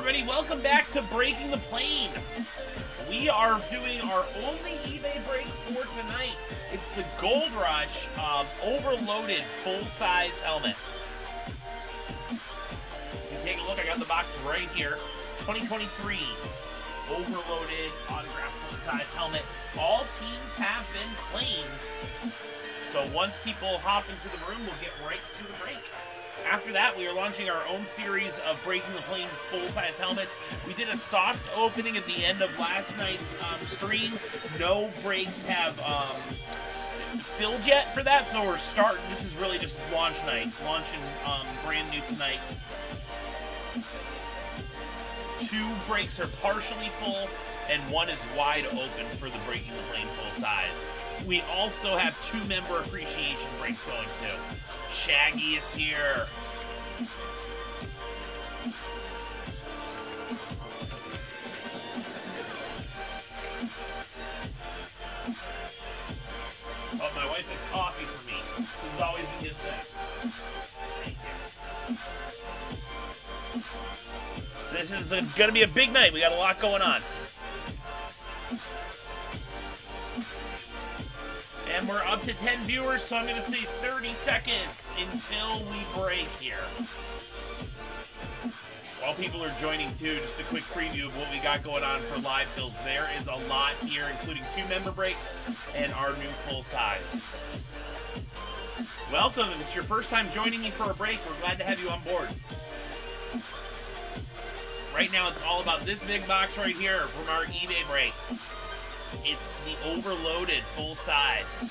everybody. Welcome back to Breaking the Plane. We are doing our only eBay break for tonight. It's the Gold Rush um, overloaded full-size helmet. You take a look. I got the box right here. 2023 overloaded autographed full-size helmet. All teams have been claimed. So once people hop into the room, we'll get right to the break. After that, we are launching our own series of Breaking the Plane full-size helmets. We did a soft opening at the end of last night's um, stream. No breaks have um, filled yet for that, so we're starting. This is really just launch night. Launching um, brand new tonight. Two breaks are partially full, and one is wide open for the Breaking the Plane full size. We also have two member appreciation breaks going too. Shaggy is here. Oh, my wife has coffee for me. This is always a good thing. This is gonna be a big night. We got a lot going on. And we're up to 10 viewers, so I'm going to say 30 seconds until we break here. While people are joining too, just a quick preview of what we got going on for live builds. There is a lot here, including two member breaks and our new full size. Welcome. If it's your first time joining me for a break, we're glad to have you on board. Right now, it's all about this big box right here from our eBay break. It's the overloaded full size.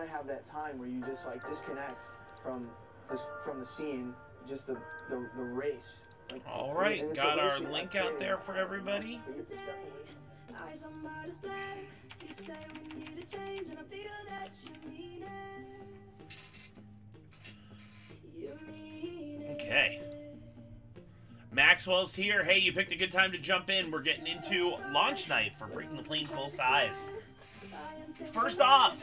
Gotta have that time where you just like disconnect from this from the scene, just the the, the race. Like, All and- and got our link out there for everybody. You get to step away. Eyes on my display. You say we need a change, and I feel that you mean it. You mean it. Okay. Maxwell's here. Hey, you picked a good time to jump in. We're getting into launch night for Breaking the Plane full size. First off,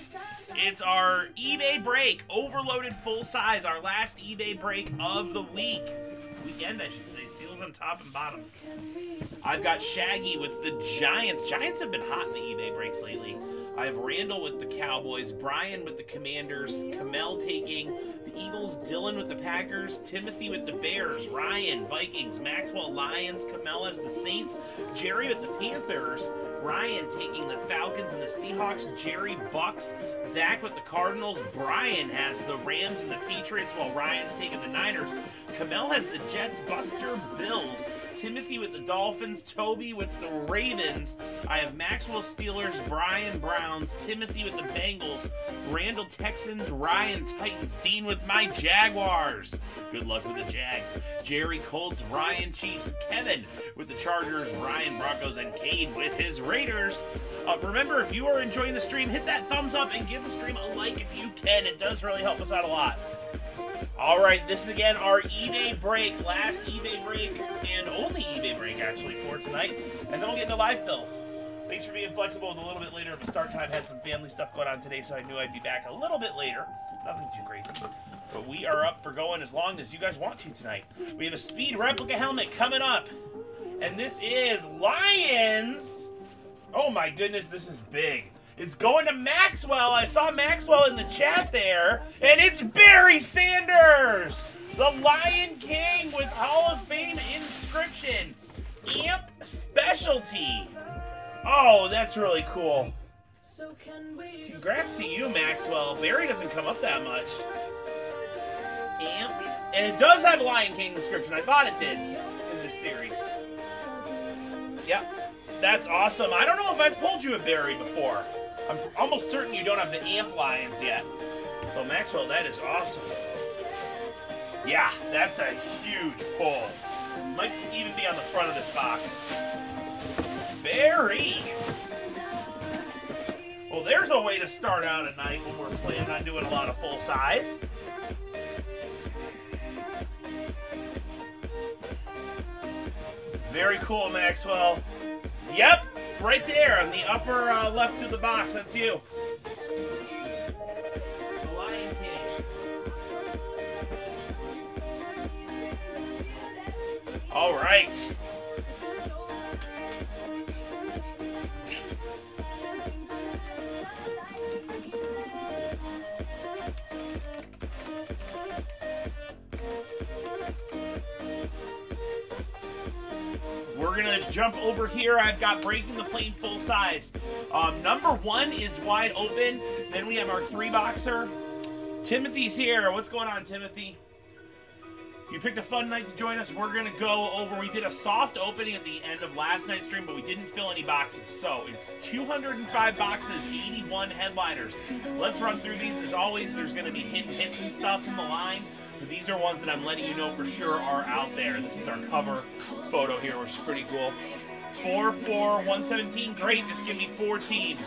it's our eBay break, overloaded full size, our last eBay break of the week. Weekend, I should say. Seals on top and bottom. I've got Shaggy with the Giants. Giants have been hot in the eBay breaks lately. I have Randall with the Cowboys, Brian with the Commanders, Kamel taking the Eagles, Dylan with the Packers, Timothy with the Bears, Ryan, Vikings, Maxwell, Lions, Kamel has the Saints, Jerry with the Panthers, Ryan taking the Falcons and the Seahawks, Jerry Bucks, Zach with the Cardinals, Brian has the Rams and the Patriots, while Ryan's taking the Niners. Kamel has the Jets, Buster, Bills, Timothy with the Dolphins, Toby with the Ravens. I have Maxwell Steelers, Brian Browns, Timothy with the Bengals, Randall Texans, Ryan Titans, Dean with my Jaguars. Good luck with the Jags. Jerry Colts, Ryan Chiefs, Kevin with the Chargers, Ryan Broncos, and Cade with his Raiders. Uh, remember, if you are enjoying the stream, hit that thumbs up and give the stream a like if you can. It does really help us out a lot. All right, this is again our eBay break, last eBay break, and only eBay break actually for tonight, and then we'll get into live fills. Thanks for being flexible with a little bit later of a start time. Had some family stuff going on today, so I knew I'd be back a little bit later. Nothing too crazy. But we are up for going as long as you guys want to tonight. We have a speed replica helmet coming up. And this is Lions. Oh my goodness, this is big. It's going to Maxwell. I saw Maxwell in the chat there. And it's Barry Sanders, the Lion King with Hall of Fame inscription. Amp specialty. Oh, that's really cool. Congrats to you, Maxwell. Barry doesn't come up that much. Amp. And it does have Lion King inscription. I thought it did in this series. Yep. That's awesome. I don't know if I've pulled you a Barry before. I'm almost certain you don't have the Amp Lions yet. So, Maxwell, that is awesome. Yeah, that's a huge pull. Might even be on the front of this box. Very. Well, there's a way to start out a night when we're planning on doing a lot of full size. Very cool, Maxwell. Yep, right there on the upper uh, left of the box. That's you. All right. We're gonna jump over here. I've got breaking the plane full size. Um, number one is wide open. Then we have our three boxer. Timothy's here. What's going on, Timothy? You picked a fun night to join us. We're gonna go over. We did a soft opening at the end of last night's stream, but we didn't fill any boxes. So it's 205 boxes, 81 headliners. Let's run through these. As always, there's gonna be hit hits and stuff in the line. But these are ones that I'm letting you know for sure are out there. This is our cover photo here, which is pretty cool. 4 4 117. Great. Just give me four teams.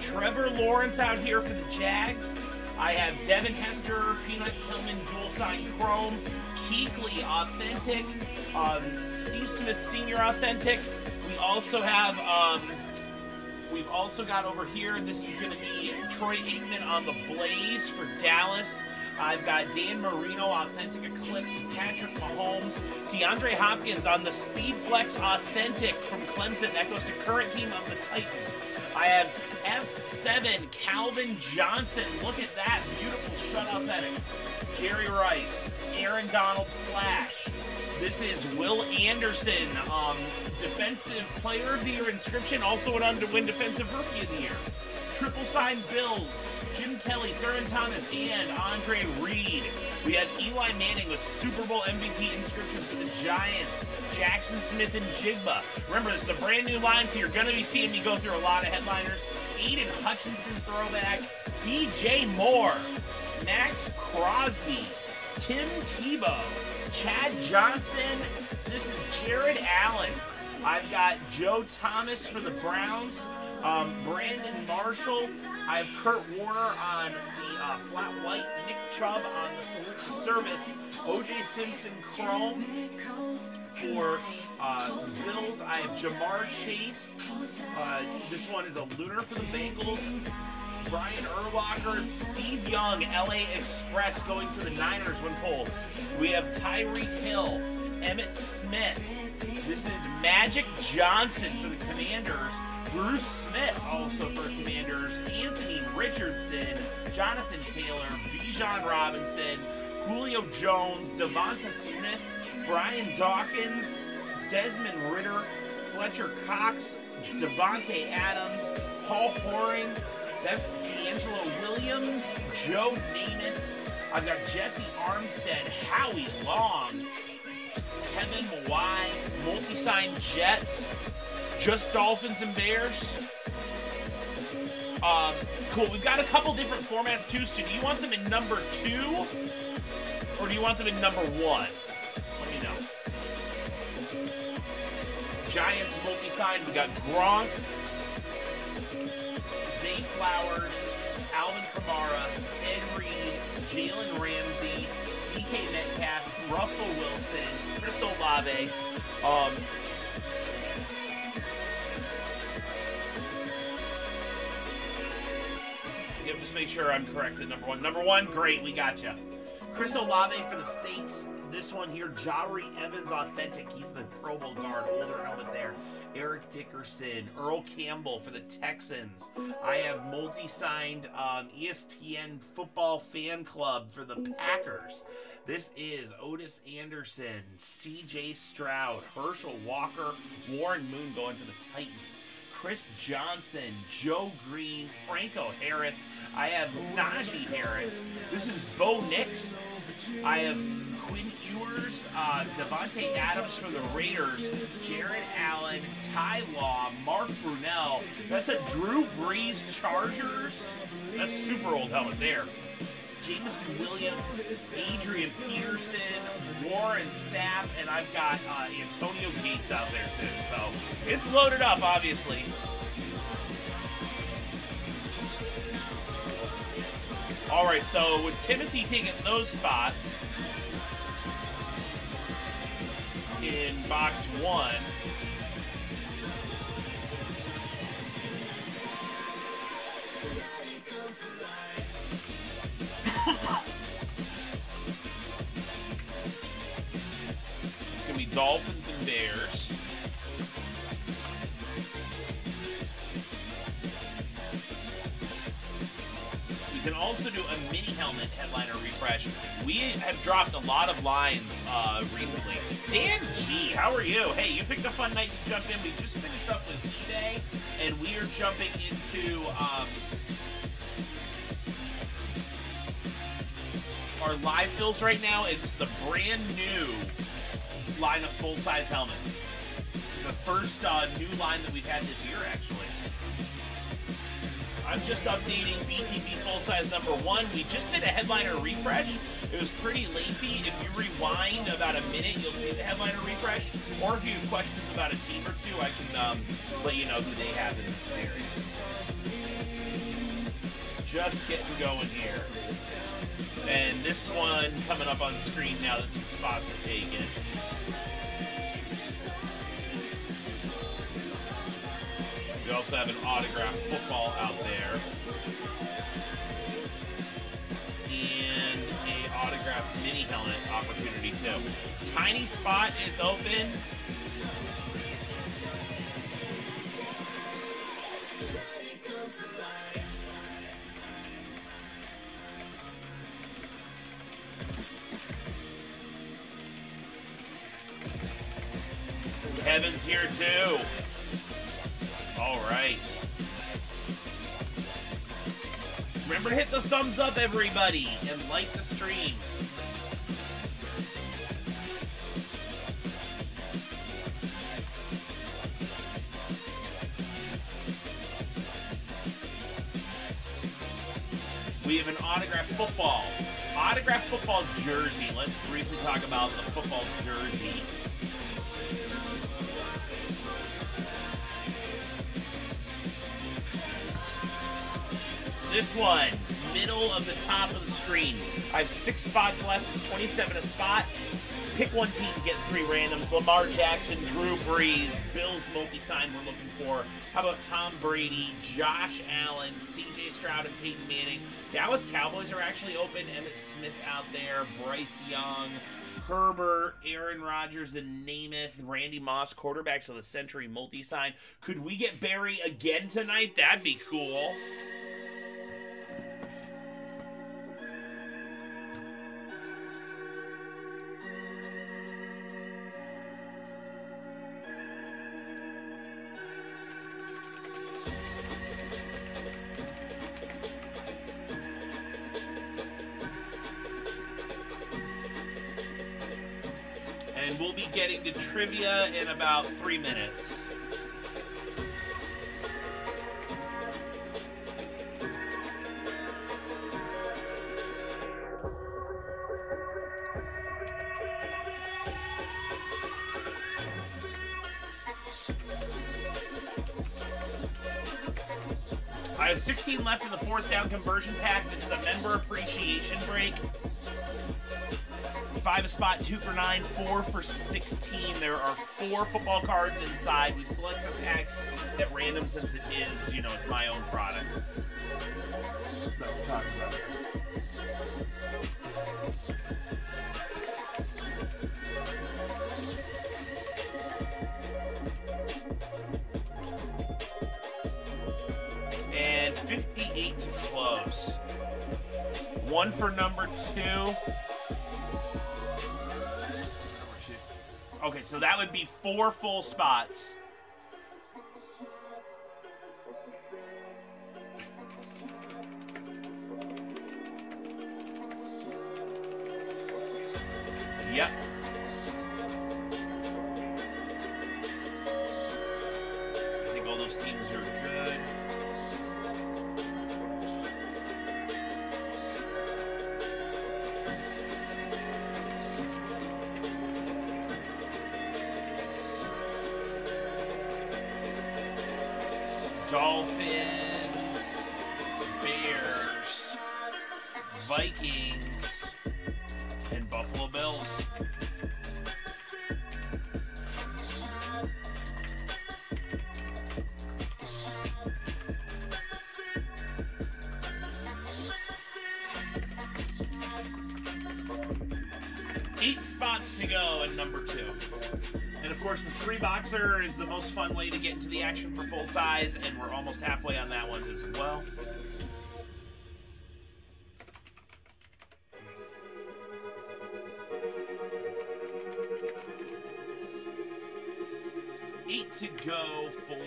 Trevor Lawrence out here for the Jags. I have Devin Hester, Peanut Tillman, dual sign chrome, Kuechly authentic, um, Steve Smith Senior authentic. We also have um, we've also got over here. This is going to be Troy Aikman on the Blaze for Dallas. I've got Dan Marino authentic Eclipse, Patrick Mahomes, DeAndre Hopkins on the Speed Flex authentic from Clemson. That goes to current team of the Titans. I have F7 Calvin Johnson. Look at that beautiful shutout edit. Jerry Rice, Aaron Donald Flash. This is Will Anderson, um, Defensive Player of the Year inscription, also went on to win Defensive Rookie of the Year. Triple sign Bills, Jim Kelly, Thurman Thomas, and Andre Reed. We have Eli Manning with Super Bowl MVP inscriptions for the Giants, Jackson Smith and Jigba. Remember, this is a brand new line, so you're going to be seeing me go through a lot of headliners. Aidan Hutchinson throwback, DJ Moore, Maxx Crosby, Tim Tebow, Chad Johnson. This is Jared Allen. I've got Joe Thomas for the Browns. Um, Brandon Marshall. I have Kurt Warner on the uh, flat white. Nick Chubb on the salute to service. OJ Simpson Chrome for uh, Bills. I have Ja'Marr Chase. Uh, this one is a lunar for the Bengals. Brian Urlacher, Steve Young, LA Express going to the Niners when pulled. We have Tyreek Hill, Emmitt Smith. This is Magic Johnson for the Commanders. Bruce Smith also for Commanders. Anthony Richardson, Jonathan Taylor, Bijan Robinson, Julio Jones, DeVonta Smith, Brian Dawkins, Desmond Ridder, Fletcher Cox, Davante Adams, Paul Hornung. That's DeAngelo Williams, Joe Namath. I've got Jessie Armstead, Howie Long, Kevin Mawae, multi-sign Jets, just Dolphins and Bears. Um, cool. We've got a couple different formats too. So do you want them in number two, or do you want them in number one? Let me know. Giants multi-sign. We got Gronk, Zay Flowers, Alvin Kamara, Ed Reed, Jalen Ramsey, DK Metcalf, Russell Wilson, Chris Olave. Um, make sure I'm correct at number one. Number one, great, we got you. Chris Olave for the Saints. This one here, Jahri Evans Authentic. He's the Pro Bowl guard, older helmet there. Eric Dickerson, Earl Campbell for the Texans. I have multi-signed um, ESPN Football Fan Club for the Packers. This is Ottis Anderson, C.J. Stroud, Herschel Walker, Warren Moon going to the Titans. Chris Johnson, Joe Greene, Franco Harris. I have Najee Harris. This is Bo Nix. I have Quinn Jaguars, uh, Davante Adams for the Raiders, Jared Allen, Ty Law, Mark Brunell. That's a Drew Brees Chargers. That's super old helmet there. Jameson Williams, Adrian Peterson, Warren Sapp, and I've got uh, Antonio Gates out there too. So it's loaded up, obviously. All right, so with Timothy taking those spots in box one. Dolphins and Bears. We can also do a mini helmet headliner refresh. We have dropped a lot of lines uh, recently. Dan G, how are you? Hey, you picked a fun night to jump in. We just finished up with eBay, and we are jumping into um, our live fills right now. It's the brand new line of full size helmets. The first uh, new line that we've had this year, actually. I'm just updating BTP full size number one. We just did a headliner refresh. It was pretty lengthy. If you rewind about a minute, you'll see the headliner refresh. Or if you have questions about a team or two, I can um, let you know who they have in the series. Just getting going here. And this one coming up on screen now that the spots are taken. We also have an autographed football out there. And a autographed mini helmet opportunity too. Tiny spot is open. Kevin's here too. All right. Remember to hit the thumbs up, everybody, and like the stream. We have an autographed football. Autographed football jersey. Let's briefly talk about the football jersey. This one, middle of the top of the screen. I have six spots left. It's 27 a spot. Pick one team, to get three randoms. Lamar Jackson, Drew Brees, Bills multi-sign we're looking for. How about Tom Brady, Josh Allen, CJ Stroud, and Peyton Manning? Dallas Cowboys are actually open. Emmitt Smith out there, Bryce Young, Herbert, Aaron Rodgers, the Namath, Randy Moss, quarterbacks of the century multi-sign. Could we get Barry again tonight? That'd be cool. In about three minutes. I have 16 left in the fourth down conversion pack. This is a member appreciation break five a spot, two for nine, four for 16. Four football cards inside. We select the packs at random since it is, you know, it's my own product. So that would be four full spots.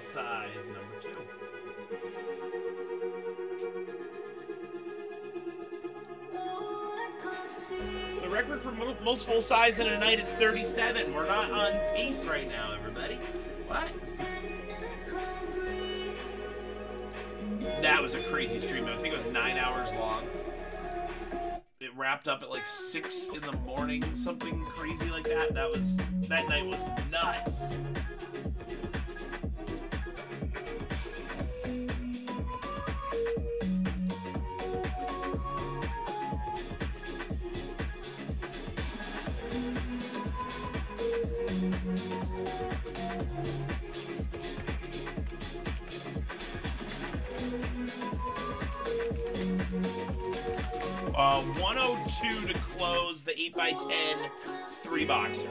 Size, number two. The record for most full size in a night is 37. We're not on pace right now, everybody. What? That was a crazy stream. I think it was nine hours long. It wrapped up at like six in the morning, something crazy like that. That was that night was nuts. 102 to close the 8x10 three boxer.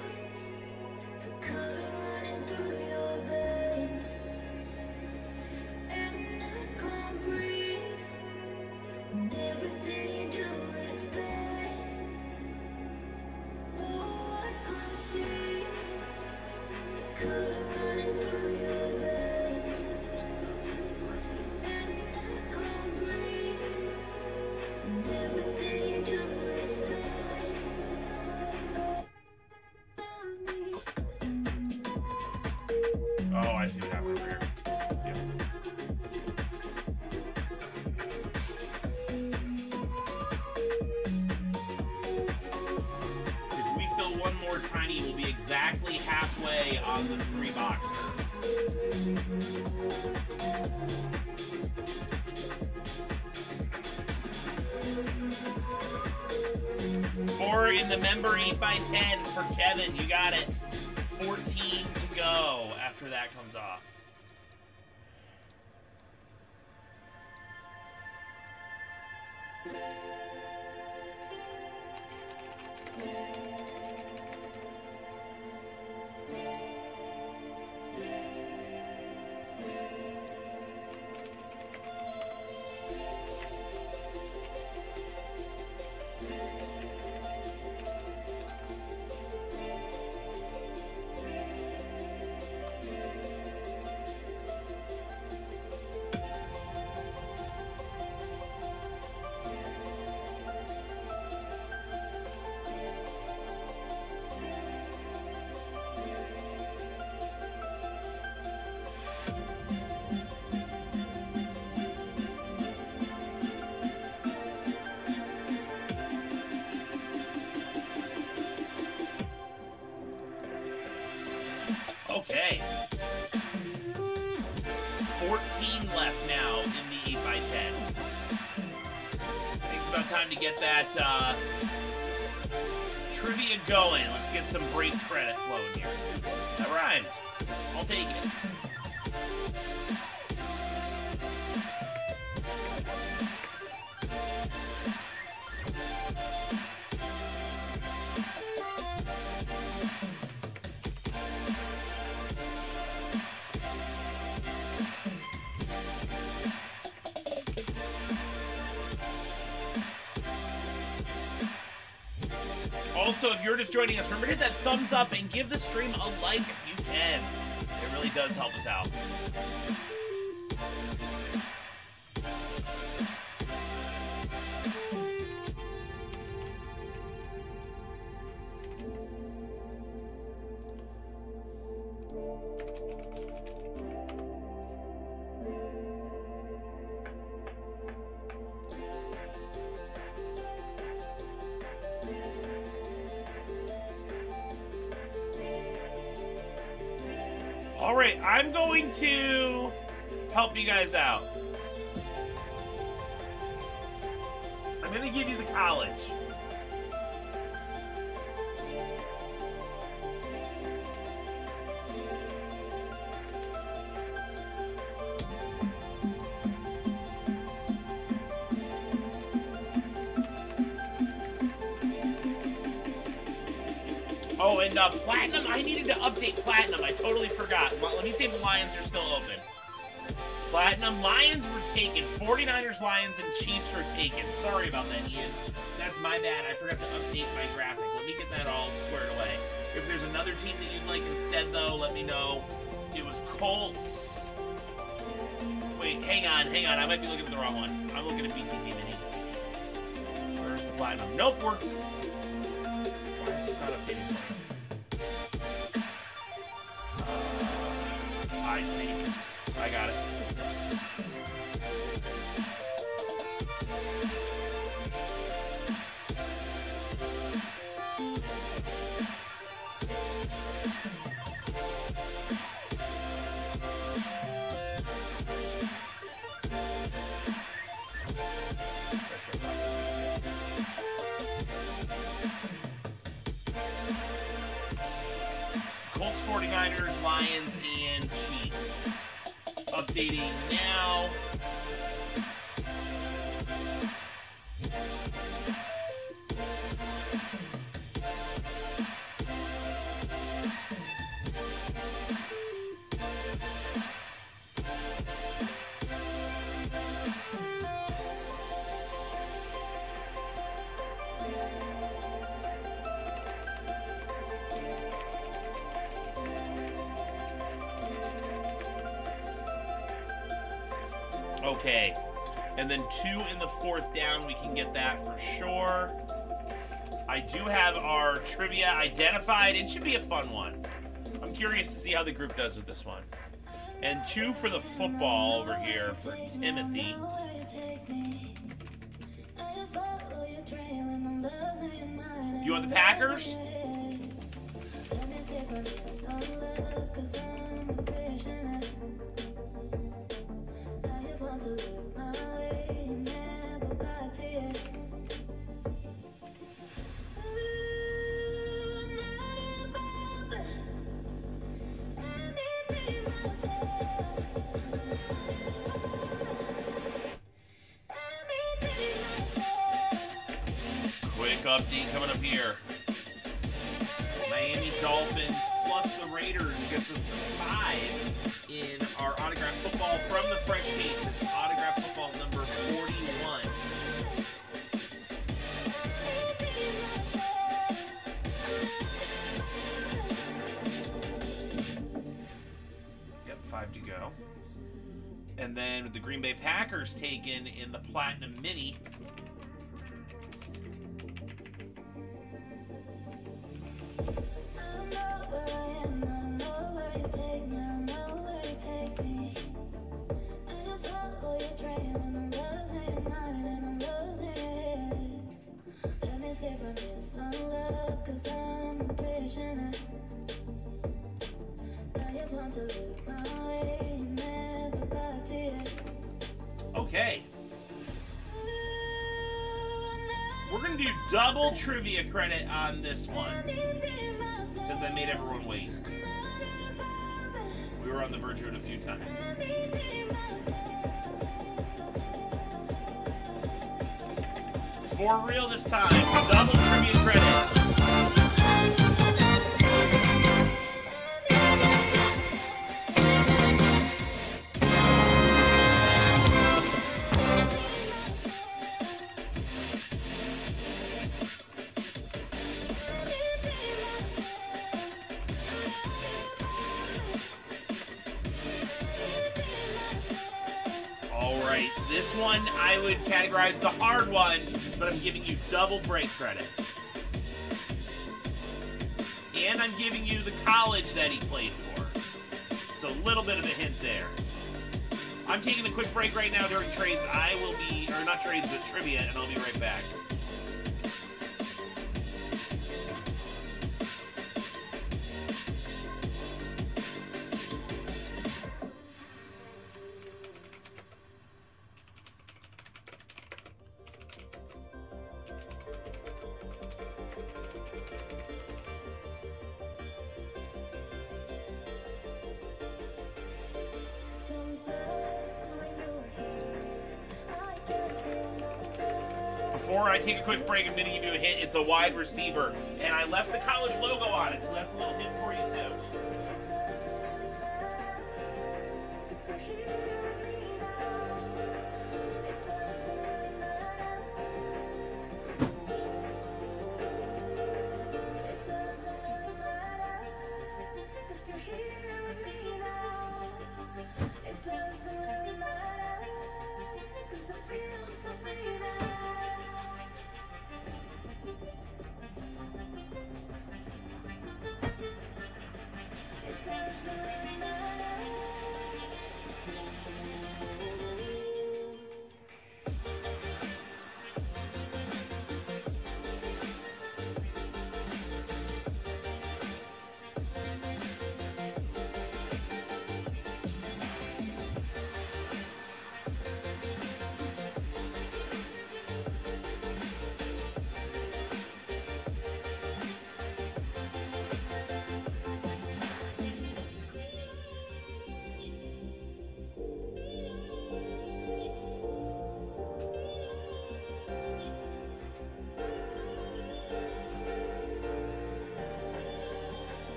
Oh, I see what happened over here. Yep. If we fill one more tiny, we'll be exactly halfway on the three boxer. Four in the member 8x10 for Kevin. You got it. 14 to go on, hang on. I might be looking at the wrong one. I'm looking at BTP Mini. Where's the Platinum? Nope, we're... Why is this not updating? Uh, I see. I got it. Updating now. And then two in the fourth down, we can get that for sure. I do have our trivia identified. It should be a fun one. I'm curious to see how the group does with this one. And two for the football over here for Timothy. You want the Packers? Quick update coming up here. Green Bay Packers taken in the Platinum Mini. Okay. We're gonna do double trivia credit on this one since I made everyone wait. We were on the verge of it a few times. For real this time, double trivia credit. Giving you double break credit. And I'm giving you the college that he played for. So a little bit of a hint there. I'm taking a quick break right now during trades. I will be, or not trades, but trivia, and I'll be right back. Receiver,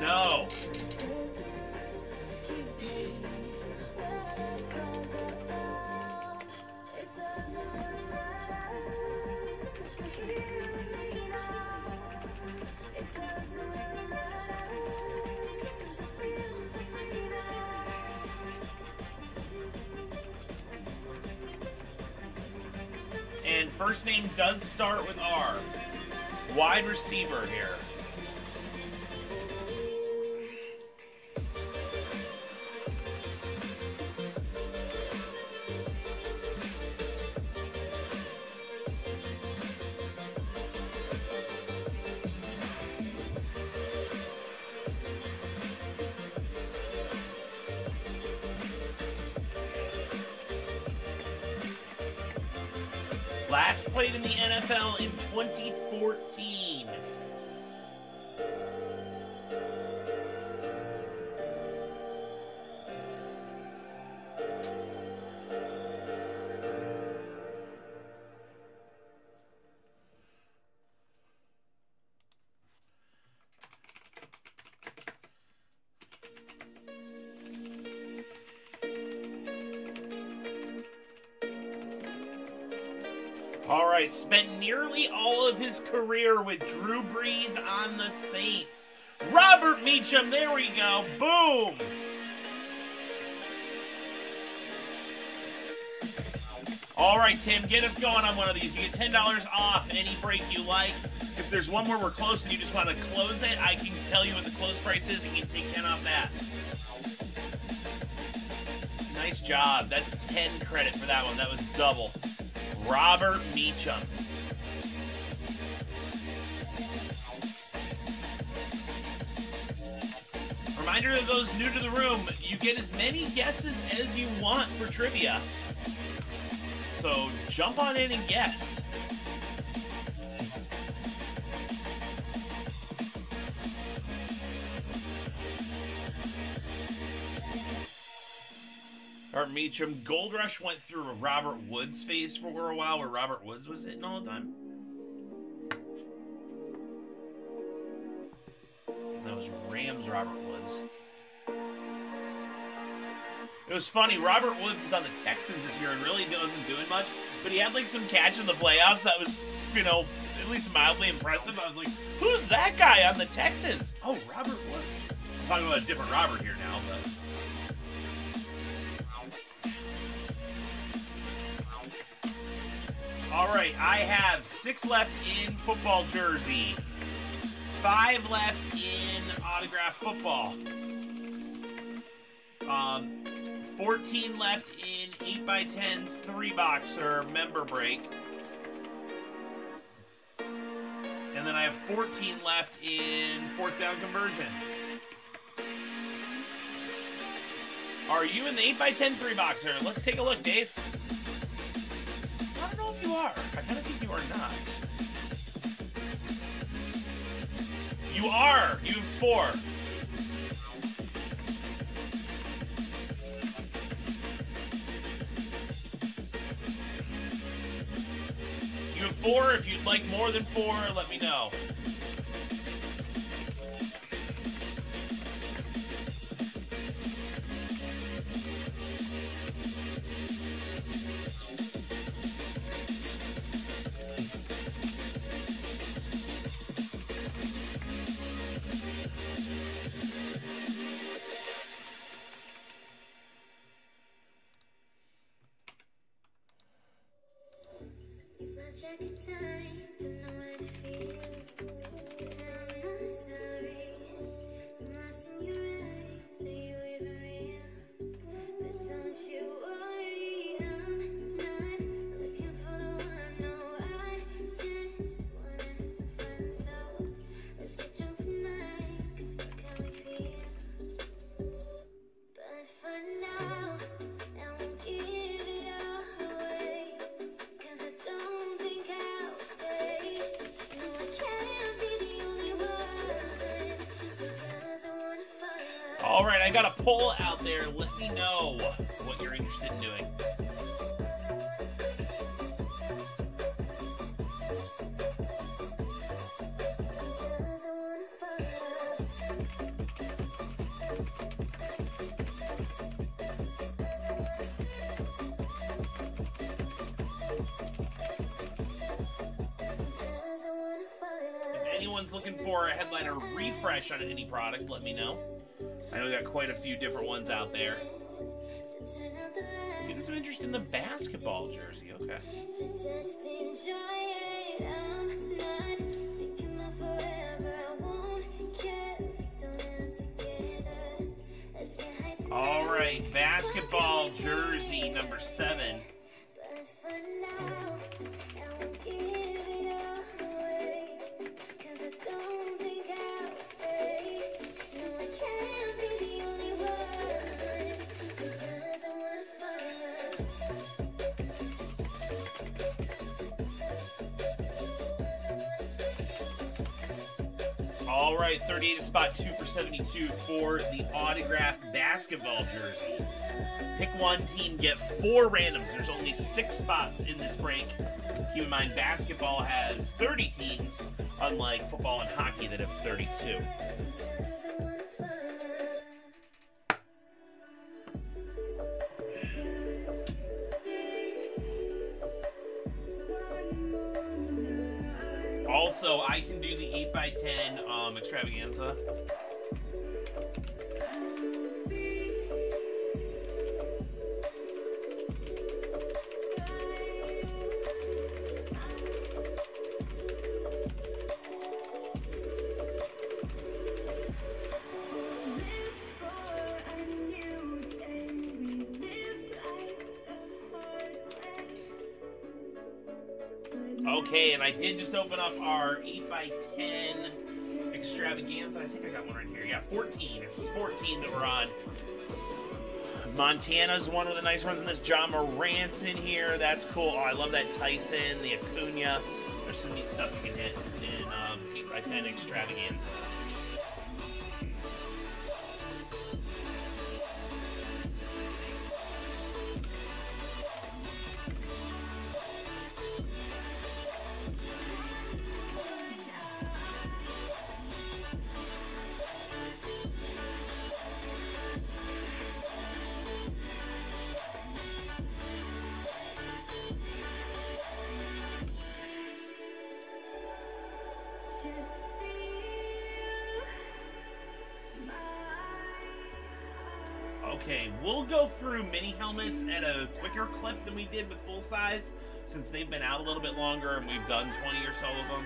no. And first name does start with R. Wide receiver here. Career with Drew Brees on the Saints. Robert Meacham, there we go. Boom. All right, Tim, get us going on one of these. You get $10 off any break you like. If there's one where we're close and you just want to close it, I can tell you what the close price is and you can take 10 off that. Nice job. That's 10 credit for that one. That was double. Robert Meacham. Reminder to those new to the room, you get as many guesses as you want for trivia. So jump on in and guess. Art Meacham. Gold Rush went through a Robert Woods phase for a while where Robert Woods was hitting all the time. That was Rams Robert was funny. Robert Woods is on the Texans this year and really wasn't doing much, but he had like some catch in the playoffs that was, you know, at least mildly impressive. I was like, who's that guy on the Texans? Oh, Robert Woods. I'm talking about a different Robert here now, but. All right, I have six left in football jersey, five left in autograph football, um, 14 left in 8x10 three boxer member break, and then I have 14 left in fourth down conversion. Are you in the 8x10 three boxer? Let's take a look, Dave. I don't know if you are. I kind of think you are not. You are. You have four. Four. If you'd like more than four, let me know. Ones out there. Getting some interest in the basketball jersey. Okay. All right, basketball jersey number seven. Right, 38 is spot two for 72 for the autographed basketball jersey. Pick one team, get four randoms. There's only six spots in this break. Keep in mind, basketball has 30 teams, unlike football and hockey that have 32. Doesn't wanna follow. Also, I can do 8x10 um, extravaganza. I did just open up our 8x10 extravaganza. I think I got one right here. Yeah, 14. It's 14 that we're on. Montana's one of the nice ones in this. John Morant's in here. That's cool. Oh, I love that Tyson, the Acuna. There's some neat stuff you can hit in um, 8x10 extravaganza. Okay, we'll go through mini helmets at a quicker clip than we did with full size, since they've been out a little bit longer and we've done 20 or so of them.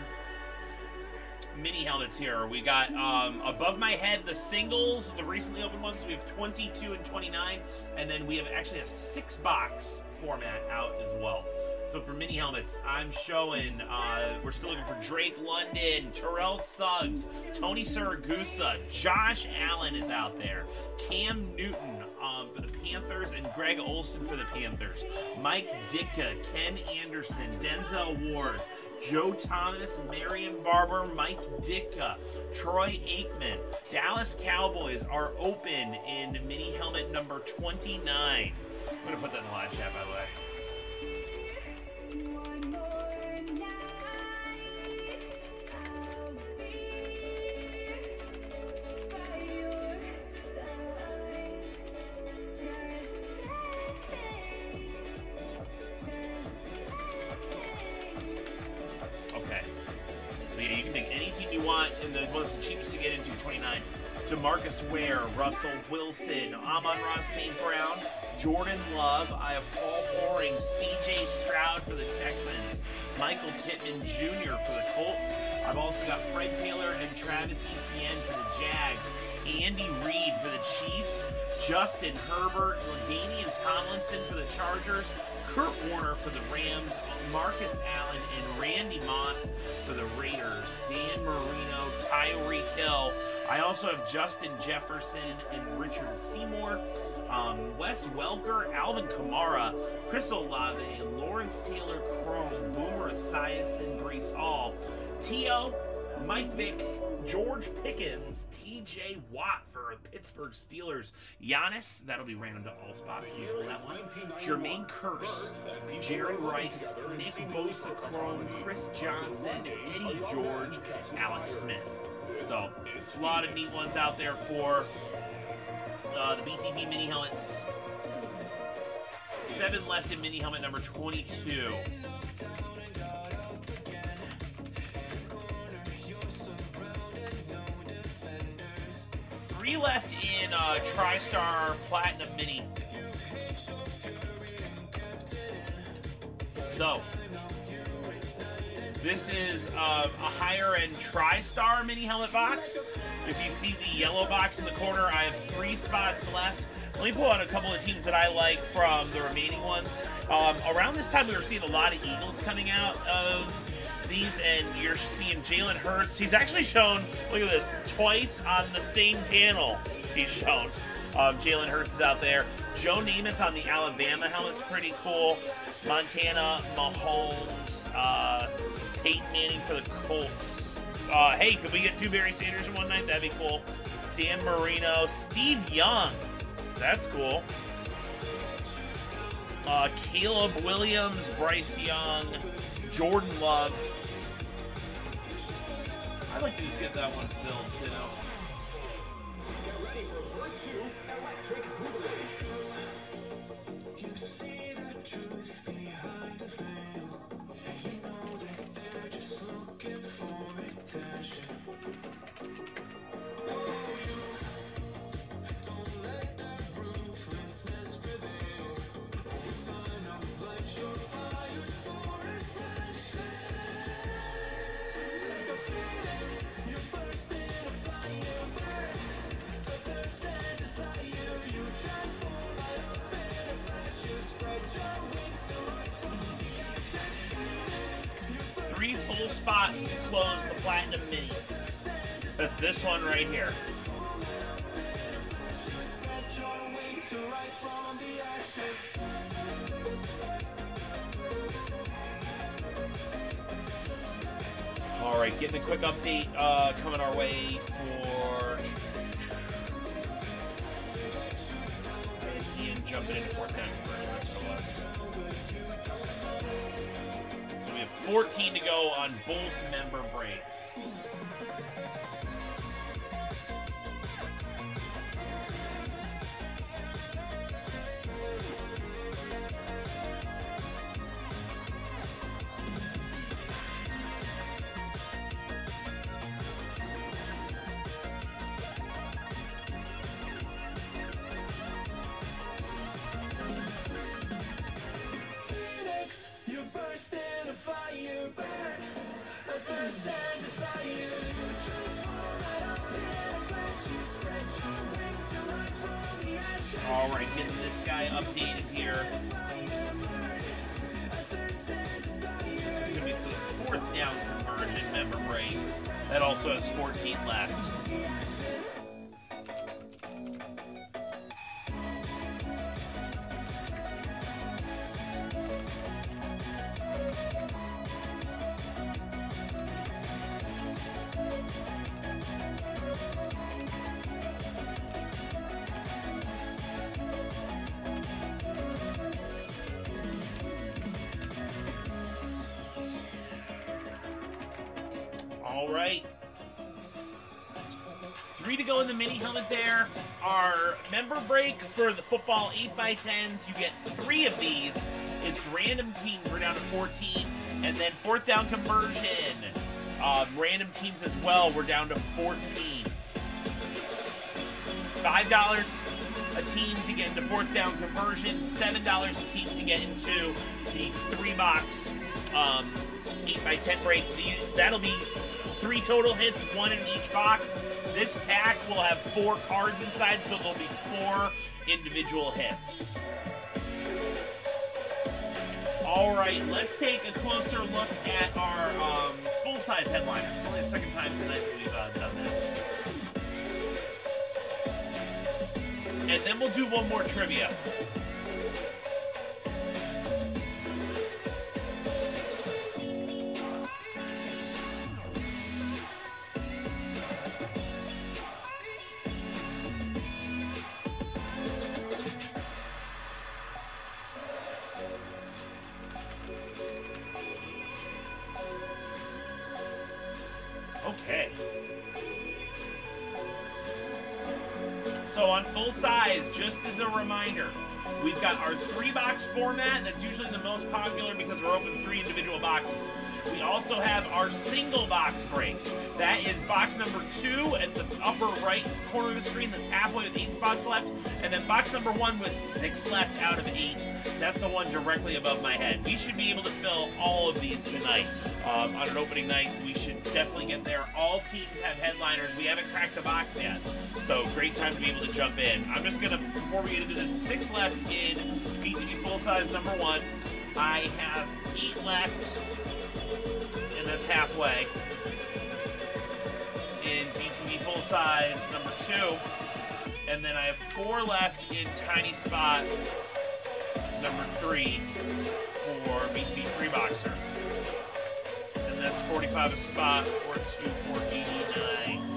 Mini helmets here. We got um, above my head the singles, the recently opened ones. We have 22 and 29, and then we have actually a six box format out as well. So for mini helmets, I'm showing. Uh, we're still looking for Drake London, Terrell Suggs, Tony Siragusa, Josh Allen is out there, Cam Newton for the Panthers and Greg Olsen for the Panthers. Mike Ditka, Ken Anderson, Denzel Ward, Joe Thomas, Marion Barber, Mike Ditka, Troy Aikman. Dallas Cowboys are open in mini helmet number 29. I'm going to put that in the live chat, by the way. Russell Wilson, Amon-Ra St. Brown, Jordan Love. I have Paul Hornung, CJ Stroud for the Texans, Michael Pittman Jr. for the Colts. I've also got Fred Taylor and Travis Etienne for the Jags, Andy Reid for the Chiefs, Justin Herbert, Damian Tomlinson for the Chargers, Kurt Warner for the Rams, Marcus Allen and Randy Moss for the Raiders, Dan Marino, Tyreek Hill. I also have Justin Jefferson and Richard Seymour, um, Wes Welker, Alvin Kamara, Chris Olave, Lawrence Taylor Chrome, Boomer Esiason, Grace Hall, T.O., Mike Vick, George Pickens, T.J. Watt for Pittsburgh Steelers, Giannis, that'll be random to all spots. We pull that one. Jermaine Curse, Jerry Rice, Nick Bosa Chrome, Chris Johnson, Eddie George, Alex Smith. So, a lot of neat ones out there for uh, the BTP mini helmets. Seven left in mini helmet number 22. Three left in uh, TriStar Platinum Mini. So, this is uh, a higher end TriStar mini helmet box. If you see the yellow box in the corner, I have three spots left. Let me pull out a couple of teams that I like from the remaining ones. Um, around this time, we were seeing a lot of Eagles coming out of these, and you're seeing Jalen Hurts. He's actually shown, look at this, twice on the same channel. He's shown. Um, Jalen Hurts is out there. Joe Namath on the Alabama helmet's pretty cool. Montana, Mahomes, uh, Peyton Manning for the Colts. Uh, hey, could we get two Barry Sanders in one night? That'd be cool. Dan Marino, Steve Young. That's cool. Uh, Caleb Williams, Bryce Young, Jordan Love. I'd like to just get that one filled too. Three spots to close the Platinum Mini. That's this one right here. All right, getting a quick update uh, coming our way for Ian jumping into down 14 to go on both member breaks. All right, getting this guy updated here. It's gonna be the fourth down conversion member break. That also has 14 left. There. are member break for the football 8x10s, you get three of these. It's random teams, we're down to 14. And then fourth down conversion. Um, random teams as well, we're down to 14. $5 a team to get into fourth down conversion, $7 a team to get into the three box um, 8x10 break. That'll be three total hits, one in each box. This pack will have four cards inside, so there'll be four individual hits. All right, let's take a closer look at our um, full-size headliner. It's only the second time tonight that we've uh, done that. And then we'll do one more trivia. Size, just as a reminder, we've got our three box format. That's usually the most popular because we're open three individual boxes. We also have our single box breaks. That is box number two at the upper right corner of the screen that's halfway with eight spots left. And then box number one with six left out of eight. That's the one directly above my head. We should be able to fill all of these tonight. Um, on an opening night, we should definitely get there. All teams have headliners. We haven't cracked the box yet. So great time to be able to jump in. I'm just gonna, before we get into this, six left in BTP full size number one. I have eight left halfway. In BTP full size number two, and then I have four left in tiny spot number three for BTP three boxer, and that's 45 a spot or two for 89.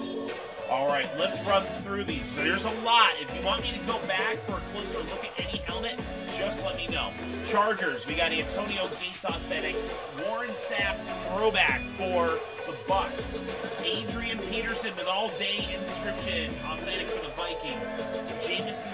All right, let's run through these. So there's a lot. If you want me to go back for a closer look at any helmet, just let me know. Chargers, we got Antonio Gates authentic, Warren Sapp throwback for the Bucks, Adrian Peterson with all day inscription authentic for the Vikings, Jamison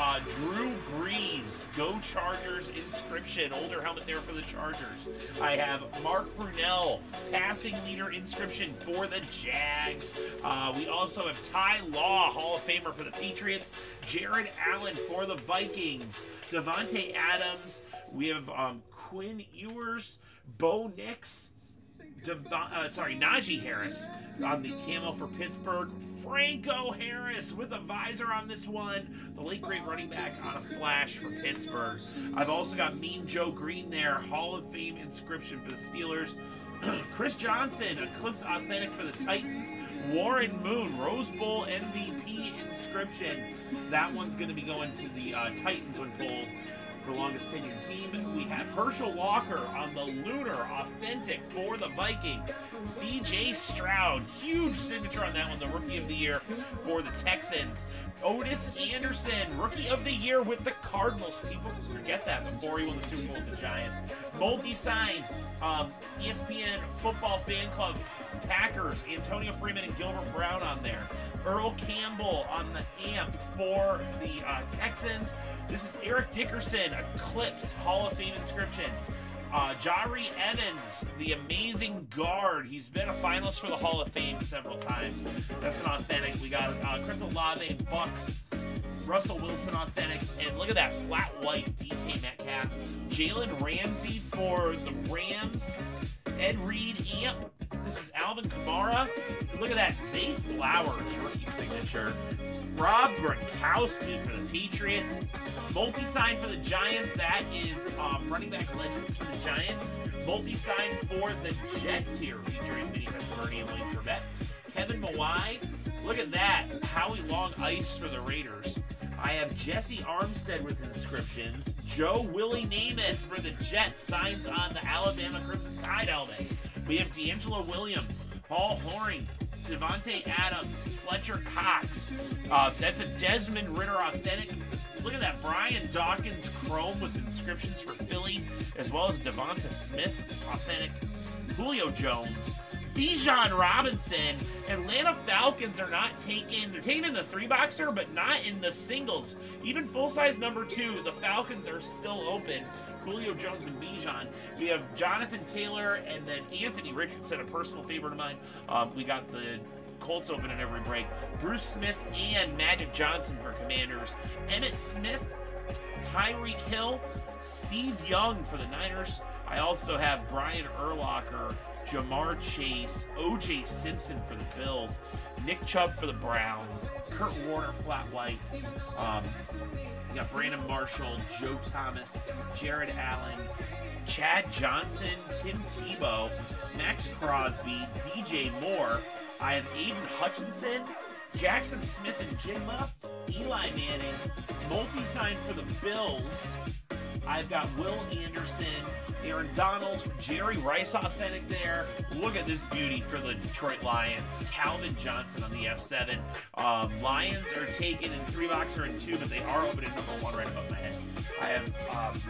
uh, Drew Brees, Go Chargers inscription, older helmet there for the Chargers. I have Mark Brunell, passing leader inscription for the Jags. Uh, we also have Ty Law, Hall of Famer for the Patriots. Jared Allen for the Vikings. Davante Adams. We have um, Quinn Ewers, Bo Nix. Devon, uh, sorry, Najee Harris on the camo for Pittsburgh. Franco Harris with a visor on this one. The late great running back on a flash for Pittsburgh. I've also got Mean Joe Greene there, Hall of Fame inscription for the Steelers. Chris Johnson, Eclipse Authentic for the Titans. Warren Moon, Rose Bowl MVP inscription. That one's going to be going to the uh, Titans when pulled for longest tenured team. We have Herschel Walker on the Lunar Authentic for the Vikings. CJ Stroud, huge signature on that one, the Rookie of the Year for the Texans. Ottis Anderson, Rookie of the Year with the Cardinals. People forget that before he won the Super Bowl with the Giants. Multi-signed um, ESPN Football Fan Club Packers, Antonio Freeman and Gilbert Brown on there. Earl Campbell on the amp for the uh, Texans. This is Eric Dickerson, Eclipse Hall of Fame inscription. Uh, Jahri Evans, the amazing guard. He's been a finalist for the Hall of Fame several times. That's an authentic. We got uh, Chris Olave, Bucks. Russell Wilson authentic, and look at that flat white DK Metcalf. Jalen Ramsey for the Rams. Ed Reed Amp. This is Alvin Kamara. Look at that. Zay Flowers rookie signature. Rob Gronkowski for the Patriots. Multi-sign for the Giants. That is um, running back legends for the Giants. Multi-sign for the Jets here, featuring Vinny Testaverde and Blake Corbett. Kevin Mawae. Look at that. Howie Long Ice for the Raiders. I have Jessie Armstead with inscriptions. Joe Willie Namath for the Jets signs on the Alabama Crimson Tide helmet. We have DeAngelo Williams, Paul Hornung, Davante Adams, Fletcher Cox. Uh, that's a Desmond Ridder authentic. Look at that, Brian Dawkins Chrome with inscriptions for Philly, as well as DeVonta Smith authentic. Julio Jones, Bijan Robinson. Atlanta Falcons are not taking, they're taking in the three boxer, but not in the singles. Even full size number two, the Falcons are still open. Julio Jones and Bijan. We have Jonathan Taylor and then Anthony Richardson, a personal favorite of mine. Um, we got the Colts open in every break. Bruce Smith and Magic Johnson for Commanders. Emmitt Smith, Tyreek Hill, Steve Young for the Niners. I also have Brian Urlacher, Ja'Marr Chase, OJ Simpson for the Bills, Nick Chubb for the Browns, Kurt Warner flat white. Um, you got Brandon Marshall, Joe Thomas, Jared Allen, Chad Johnson, Tim Tebow, Maxx Crosby, DJ Moore. I have Aidan Hutchinson, Jaxon Smith-Njigba, Eli Manning, multi-sign for the Bills. I've got Will Anderson, Aaron Donald, Jerry Rice authentic there. Look at this beauty for the Detroit Lions. Calvin Johnson on the F7. Um, Lions are taken in three boxer and two, but they are open at number one right above my head. I have um,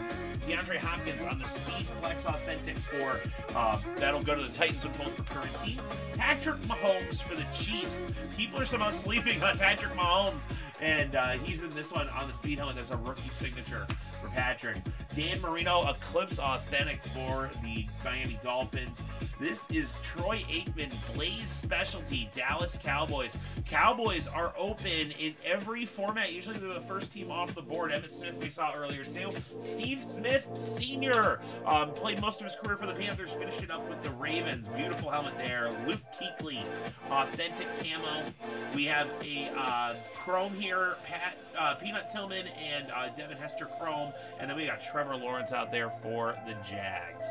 DeAndre Hopkins on the Speed Flex Authentic for uh, that'll go to the Titans and both for current team. Patrick Mahomes for the Chiefs. People are somehow sleeping on Patrick Mahomes, and uh, he's in this one on the Speed Helmet as a rookie signature for Patrick. Dan Marino Eclipse Authentic for the Miami Dolphins. This is Troy Aikman Blaze Specialty Dallas Cowboys. Cowboys are open in every format. Usually they're the first team off the board. Emmitt Smith we saw earlier too. Steve Smith Sr. Um, played most of his career for the Panthers. Finished up with the Ravens. Beautiful helmet there. Luke Kuechly Authentic Camo. We have a uh, Chrome here. Pat uh, Peanut Tillman and uh, Devin Hester Chrome. And then we got Trevor Lawrence out there for the Jags.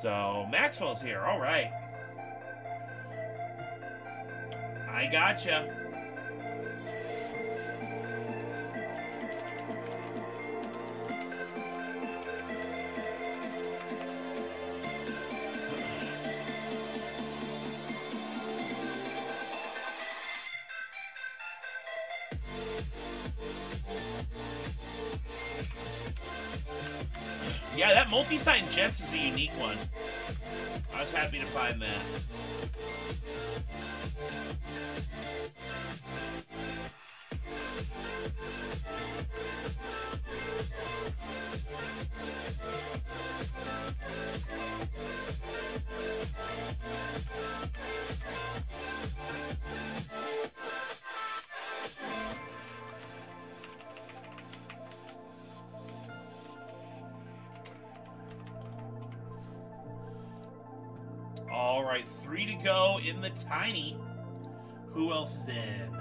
So Maxwell's here. All right. I gotcha. Yeah, that multi-sign Jets is a unique one. I was happy to find that. All right, three to go in the tiny. Who else is in?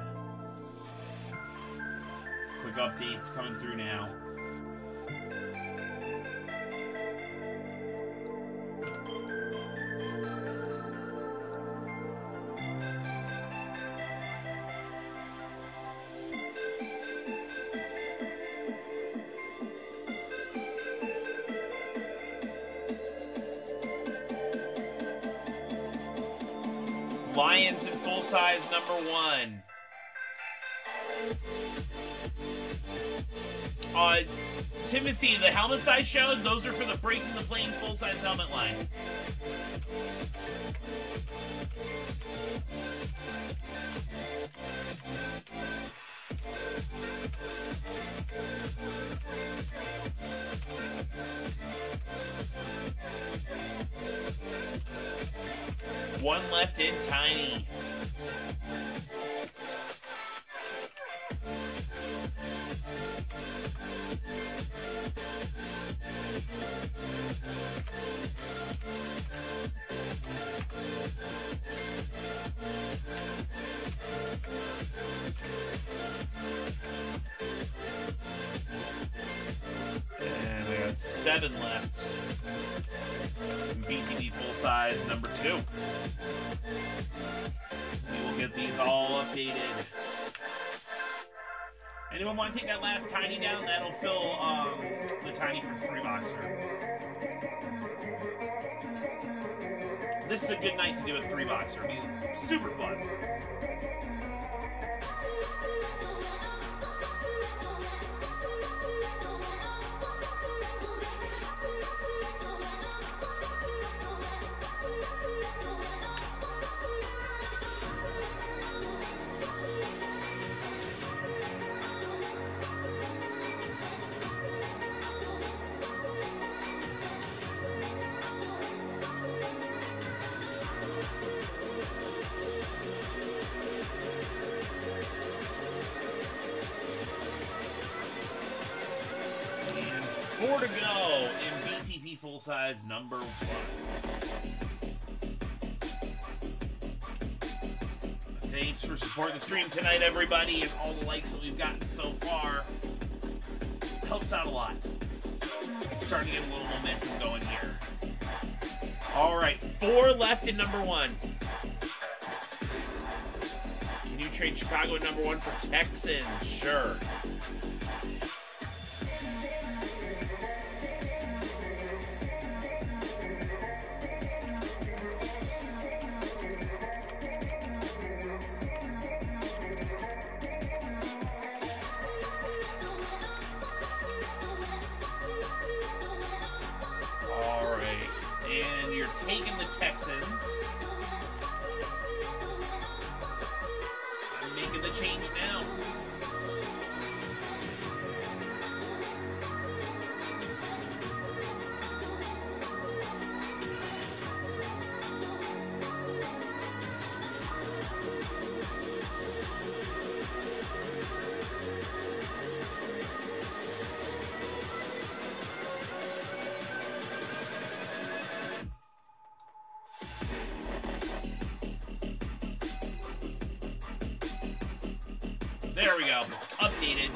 Quick updates coming through now. Size number one. Uh, Timothy, the helmet size shows, those are for the Breaking the Plane full size helmet line. One left in tiny. And we got seven left. BTP full size number two. We will get these all updated. Anyone want to take that last tiny down? That'll fill um, the tiny for three boxer. This is a good night to do a three boxer. I mean, super fun. Size number one. Thanks for supporting the stream tonight, everybody, and all the likes that we've gotten so far. Helps out a lot. Starting to get a little momentum going here. All right, four left in number one. Can you trade Chicago number one for Texans? Sure. There we go. Updated.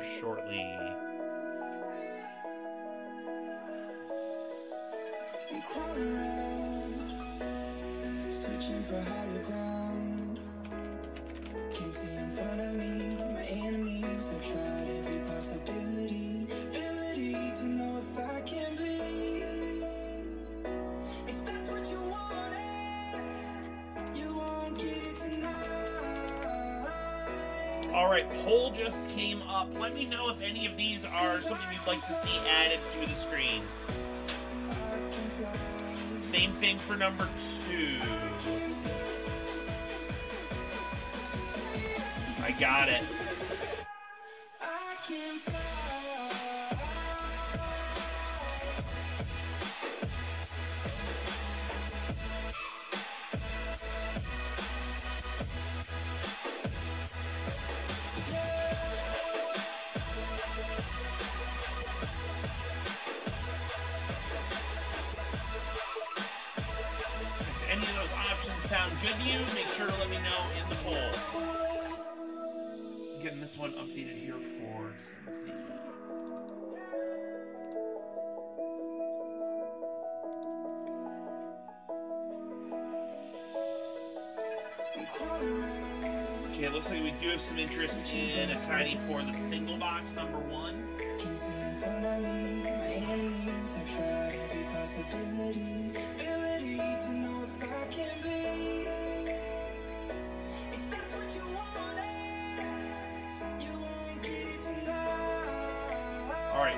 Shortly. Poll just came up. Let me know if any of these are something you'd like to see added to the screen. Same thing for number two. I got it.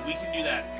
We can do that.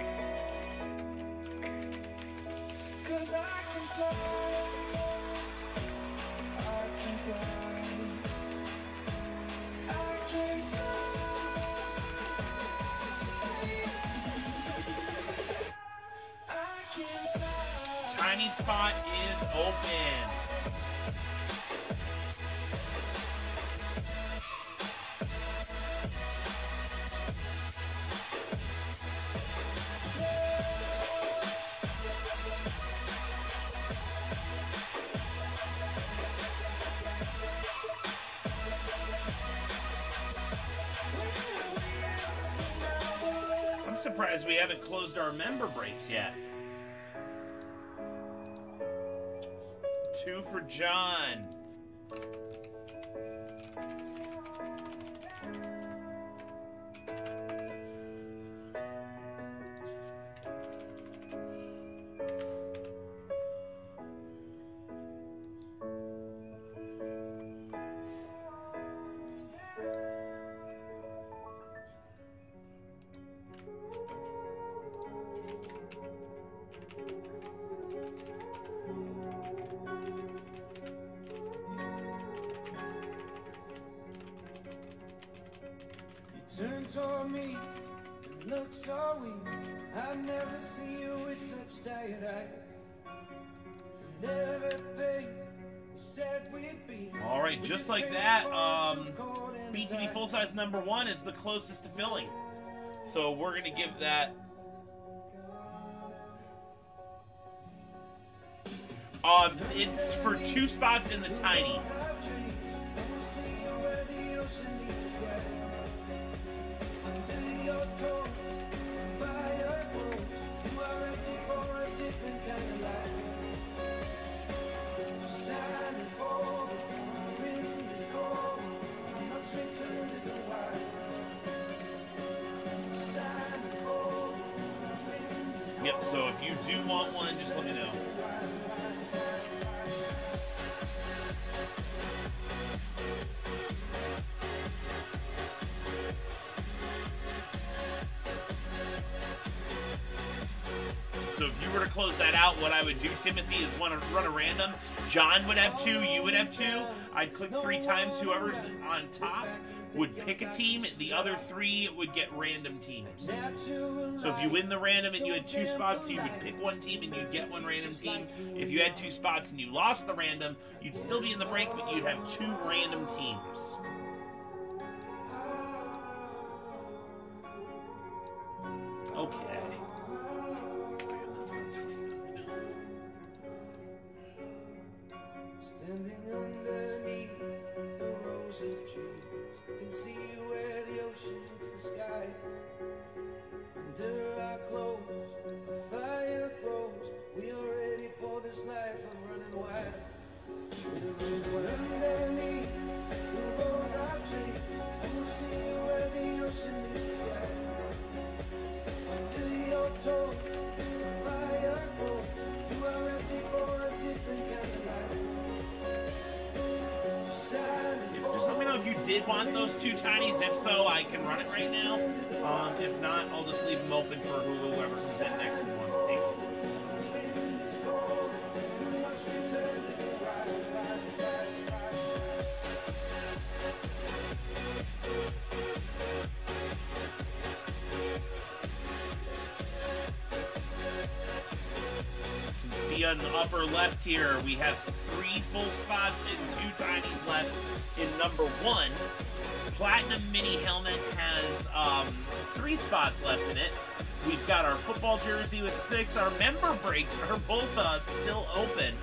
Haven't closed our member breaks yet. Like that, um, BTP full size number one is the closest to filling. So we're gonna give that. Um, it's for two spots in the tiny. So if you do want one, just let me know. So if you were to close that out, what I would do, Timothy, is want to run a random. John would have two, you would have two. I'd click three times. Whoever's on top would pick a team. The other three would get random teams. So if you win the random and you had two spots, you would pick one team and you'd get one random team. If you had two spots and you lost the random, you'd still be in the break, but you'd have two random teams. Okay. Standing underneath the rows of this life of running wild. Underneath the I see where the ocean the. Under your toe, a fire. You are ready for a different kind of life. Just let me know if you did want those two tinies. If so, I can run it right now. Um, if not, I'll just leave them open for whoever comes in next on the upper left here, we have three full spots and two tinies left in number one. Platinum Mini Helmet has um, three spots left in it. We've got our football jersey with six. Our member breaks are both uh, still open.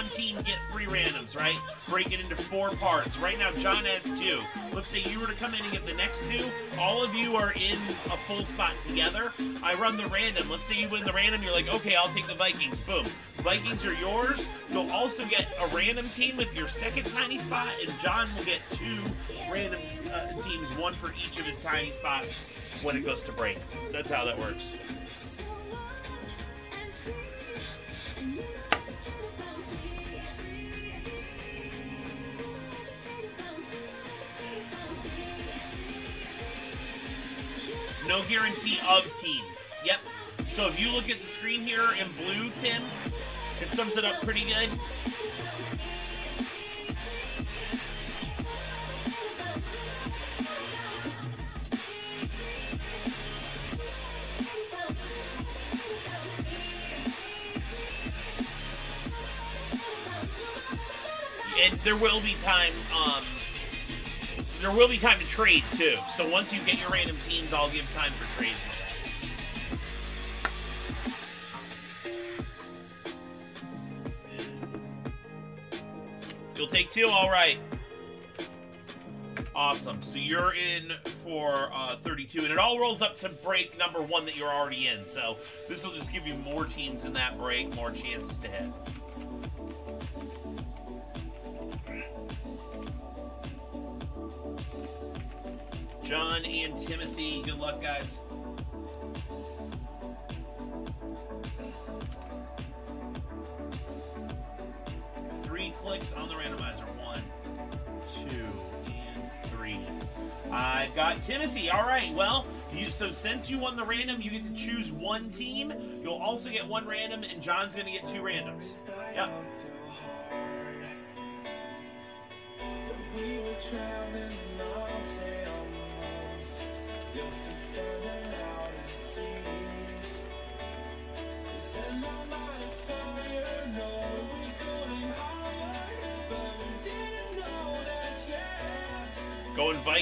One team, get three randoms, right? Break it into four parts. Right now, John has two. Let's say you were to come in and get the next two. All of you are in a full spot together. I run the random. Let's say you win the random. You're like, okay, I'll take the Vikings. Boom. Vikings are yours. You'll also get a random team with your second tiny spot, and John will get two random uh, teams, one for each of his tiny spots when it goes to break. That's how that works. No guarantee of team. Yep. So if you look at the screen here in blue, Tim, it sums it up pretty good. And there will be time um, there will be time to trade too. So once you get your random teams, I'll give time for trades. You'll take two. All right. Awesome. So you're in for uh, 32, and it all rolls up to break number one that you're already in. So this will just give you more teams in that break, more chances to hit. Timothy, good luck, guys. Three clicks on the randomizer. One, two, and three. I've got Timothy. All right. Well, you, so since you won the random, you get to choose one team. You'll also get one random, and John's going to get two randoms. Yep. We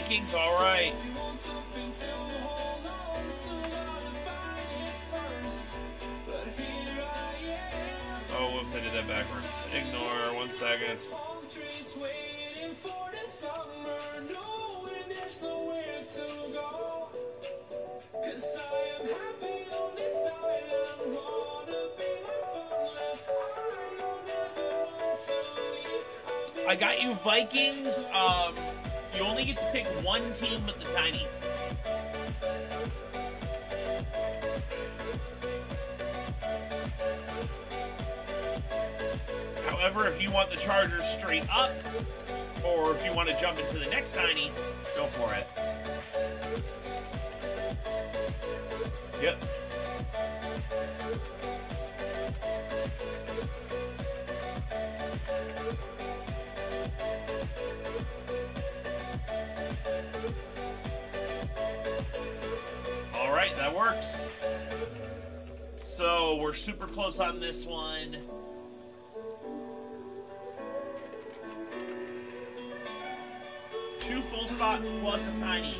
here I. Oh, whoops! I did that backwards. Ignore. One second. I got you Vikings. Um, you only get to pick one team with the tiny. However, if you want the Chargers straight up, or if you want to jump into the next tiny, go for it. Yep. That works. So we're super close on this one. Two full spots plus a tiny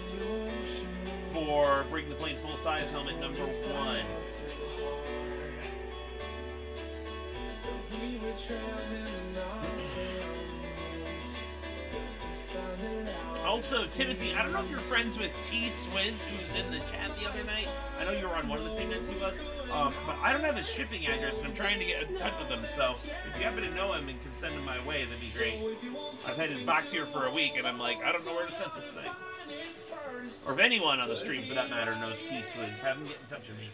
for Breaking The Plane full size helmet number one. Also, Timothy, I don't know if you're friends with T Swizz, who's in the chat the other night. I know you were on one of the same nights he was, um, but I don't have his shipping address, and I'm trying to get in touch with him. So if you happen to know him and can send him my way, that'd be great. I've had his box here for a week, and I'm like, I don't know where to send this thing. Or if anyone on the stream, for that matter, knows T Swizz, have him get in touch with me.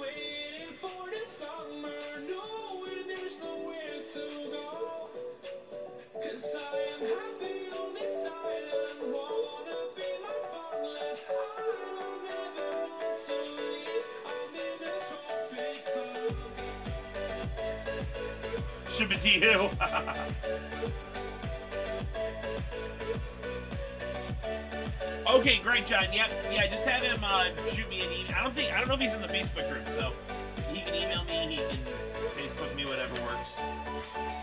Waiting for the summer, knowing there's nowhere to go. To you. okay, great, John. Yep, yeah. Just have him uh, shoot me an email. I don't think I don't know if he's in the Facebook group, so he can email me. He can Facebook me, whatever works.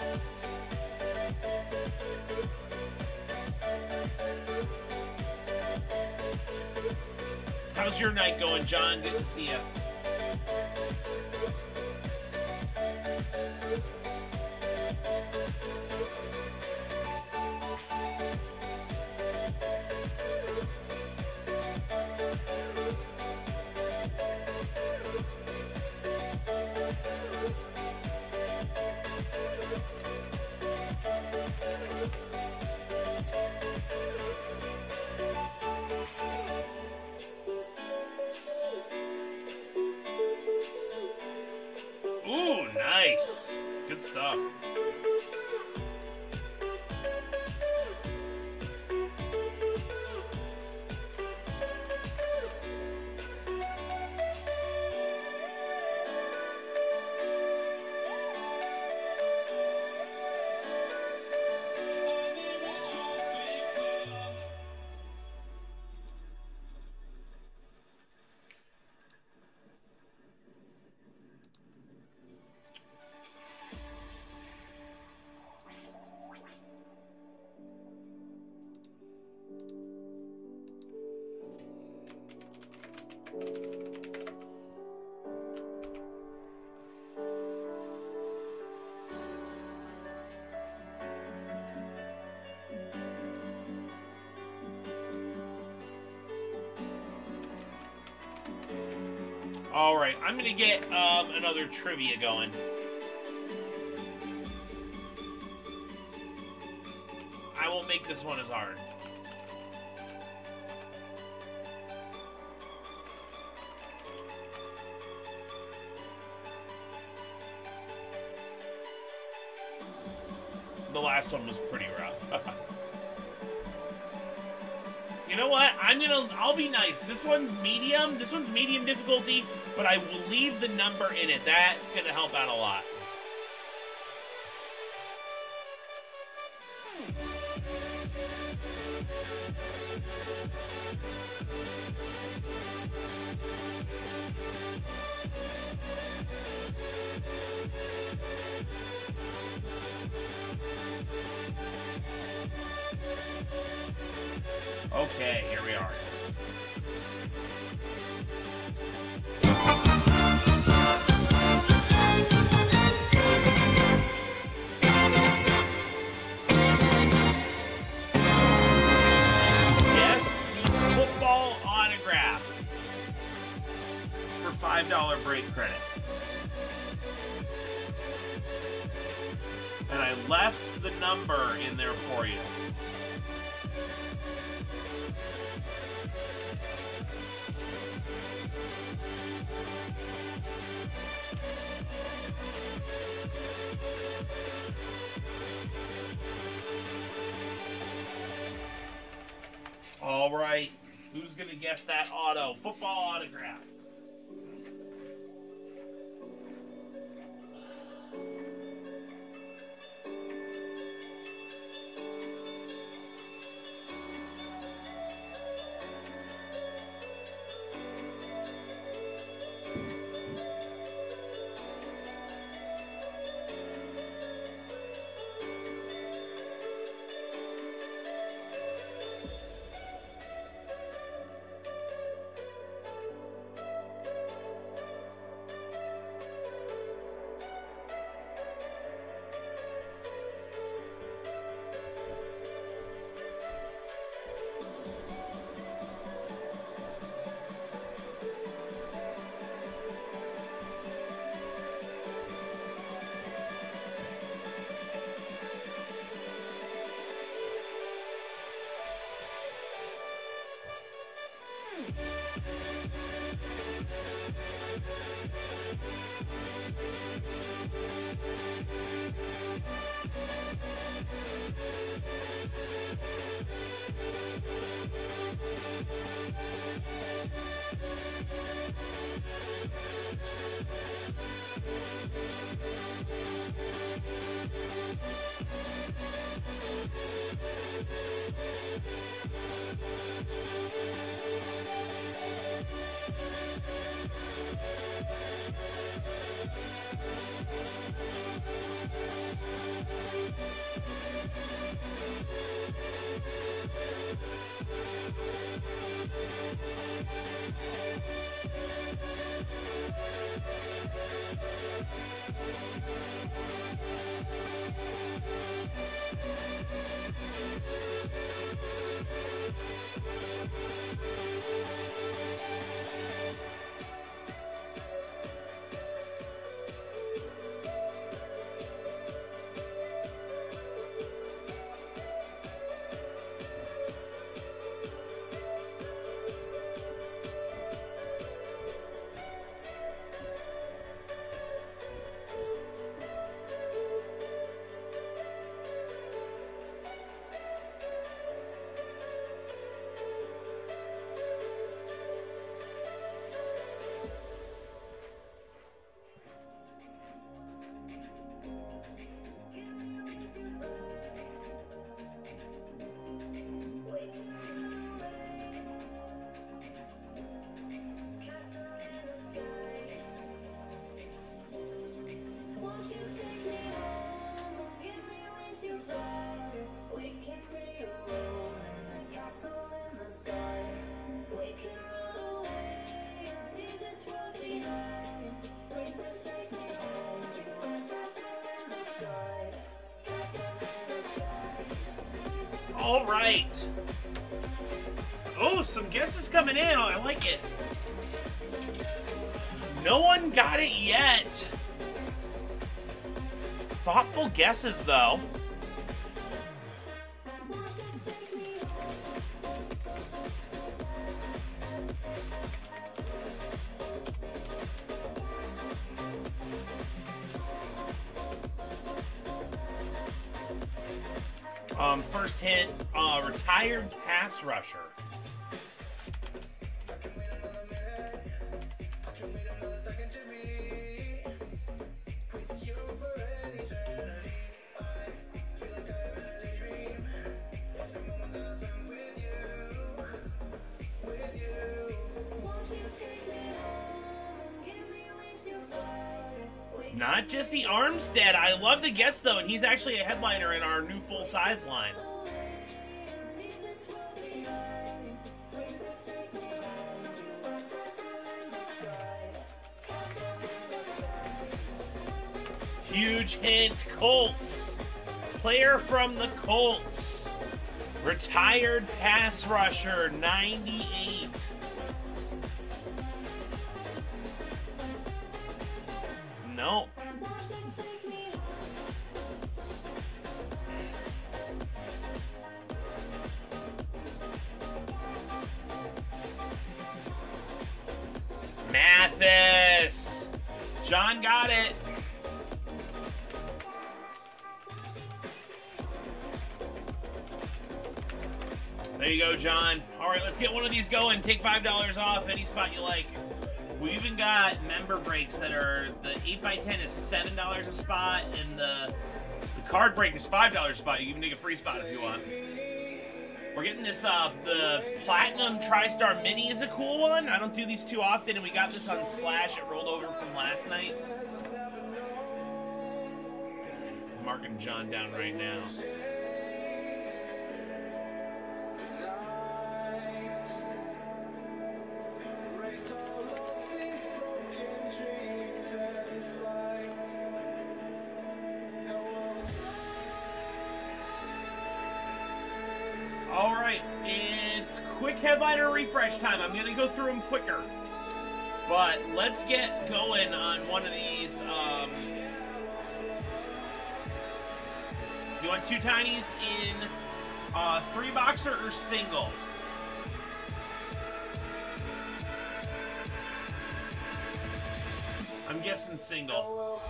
How's your night going, John? Good to see you. I'm gonna get um, another trivia going. I won't make this one as hard. The last one was pretty rough. know what? I'm gonna. I'll be nice. This one's medium. This one's medium difficulty, but I will leave the number in it. That's gonna help out a lot. All right. Oh, some guesses coming in. Oh, I like it. No one got it yet. Thoughtful guesses, though. He's actually a headliner in our new full size line. Huge hint, Colts. Player from the Colts. Retired pass rusher, 98. That are the 8x10 is $7 a spot, and the, the card break is $5 a spot. You can take a free spot if you want. We're getting this, uh, the Platinum TriStar Mini is a cool one. I don't do these too often, and we got this on Slash. It rolled over from last night. Marking John down right now. Quick headliner refresh time. I'm gonna go through them quicker, but let's get going on one of these. Um, you want two tinies in uh, three boxer or single? I'm guessing single.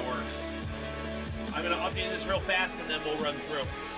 That works. I'm gonna update this real fast and then we'll run through.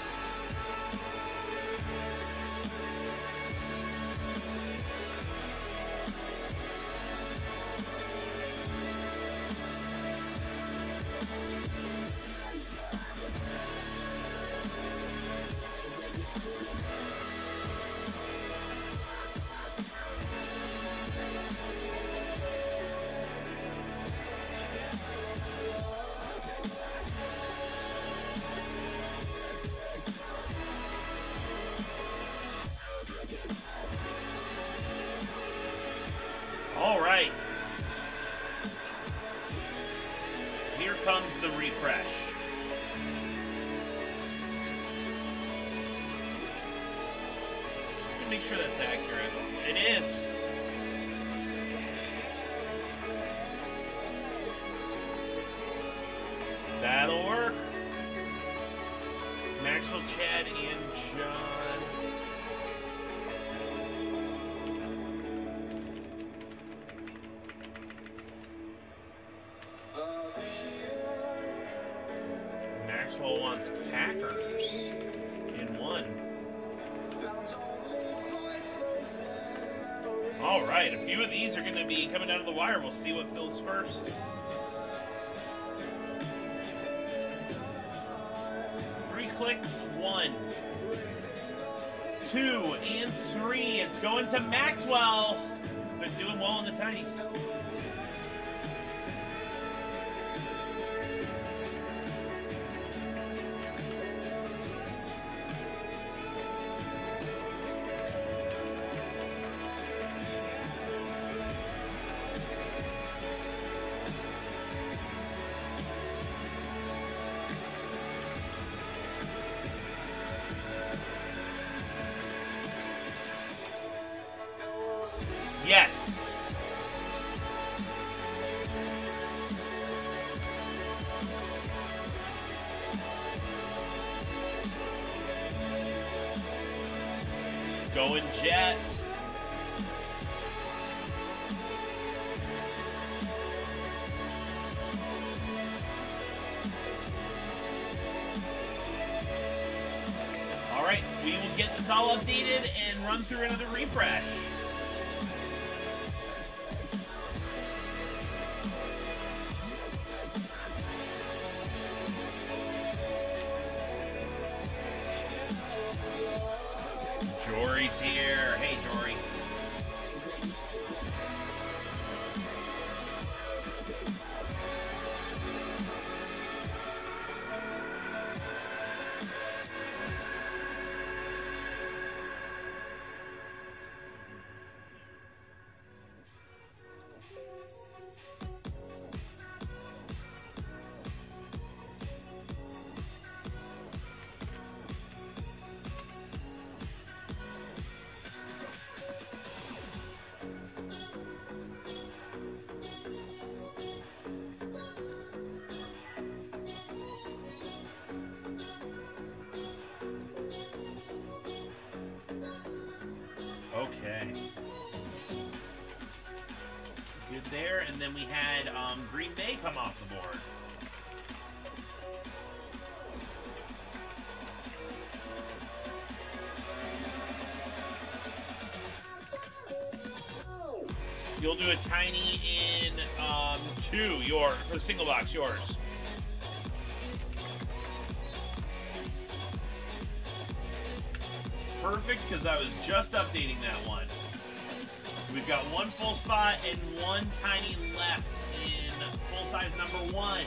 Through another refresh. Good there, and then we had um, Green Bay come off the board. You'll do a tiny in um, two, your for the single box, yours. Perfect, because I was just updating that one. We've got one full spot and one tiny left in full size number one.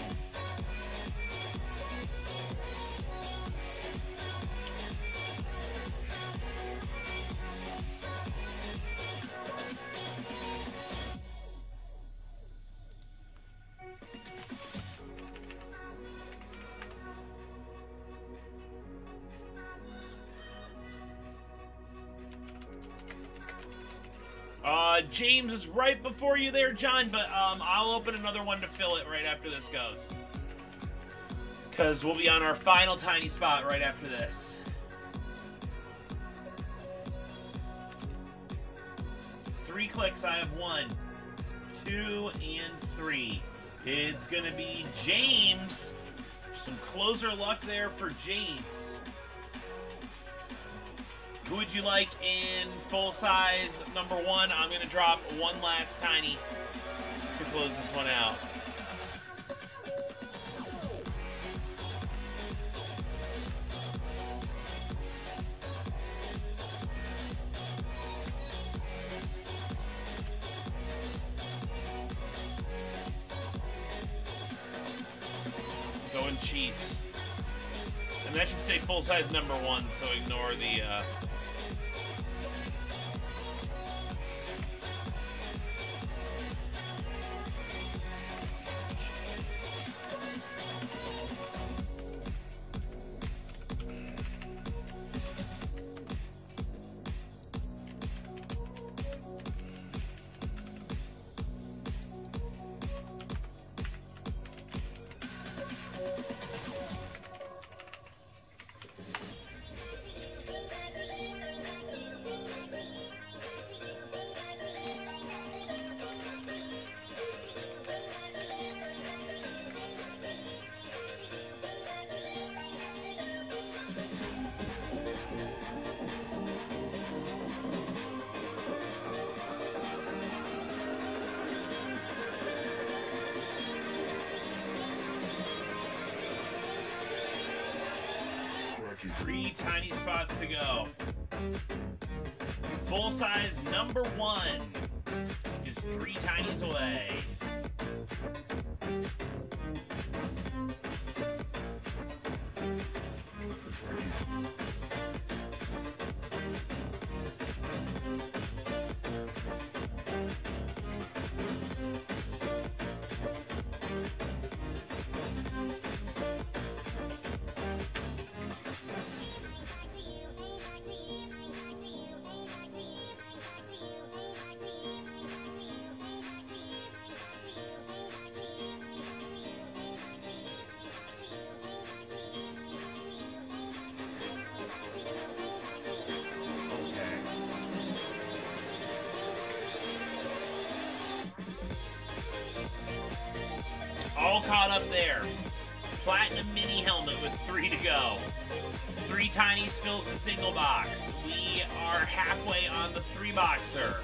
Before you there, John, but um, I'll open another one to fill it right after this goes. Because we'll be on our final tiny spot right after this. Three clicks, I have one, two, and three. It's going to be James. Some closer luck there for James. Who would you like in full size number one? I'm going to drop one last tiny to close this one out. Size number one, so ignore the. Uh, caught up there. Platinum Mini Helmet with three to go. Three Tinies fills the single box. We are halfway on the three boxer.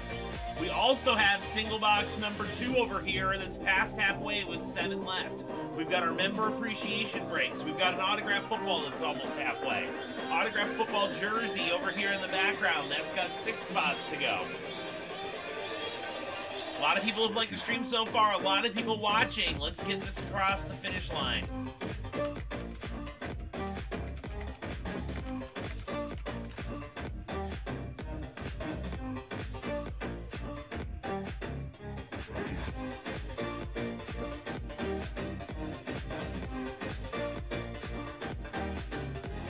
We also have single box number two over here that's past halfway with seven left. We've got our member appreciation breaks. We've got an autograph football that's almost halfway. Autograph football jersey over here in the background. That's got six spots to go. A lot of people have liked the stream so far. A lot of people watching. Let's get this across the finish line.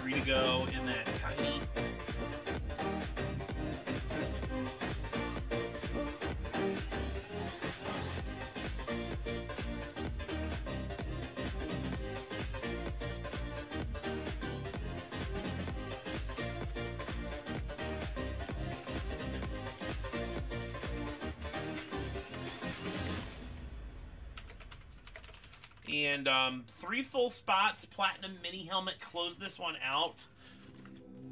Three to go And um, three full spots, platinum mini helmet. Close this one out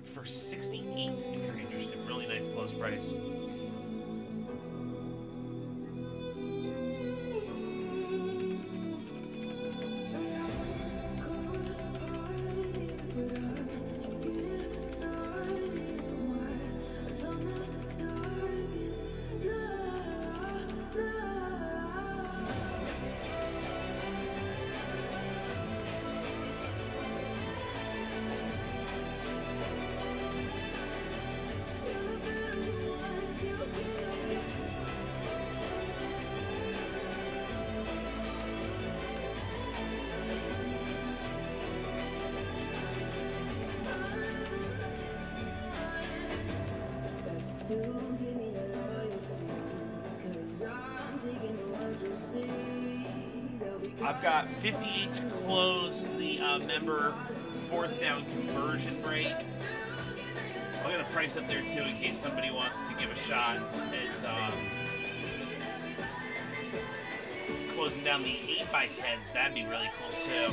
for 68 if you're interested. Really nice close price. Got 58 to close the uh, member fourth down conversion break. I'll get a price up there too in case somebody wants to give a shot at um, closing down the 8 by 10s That'd be really cool too.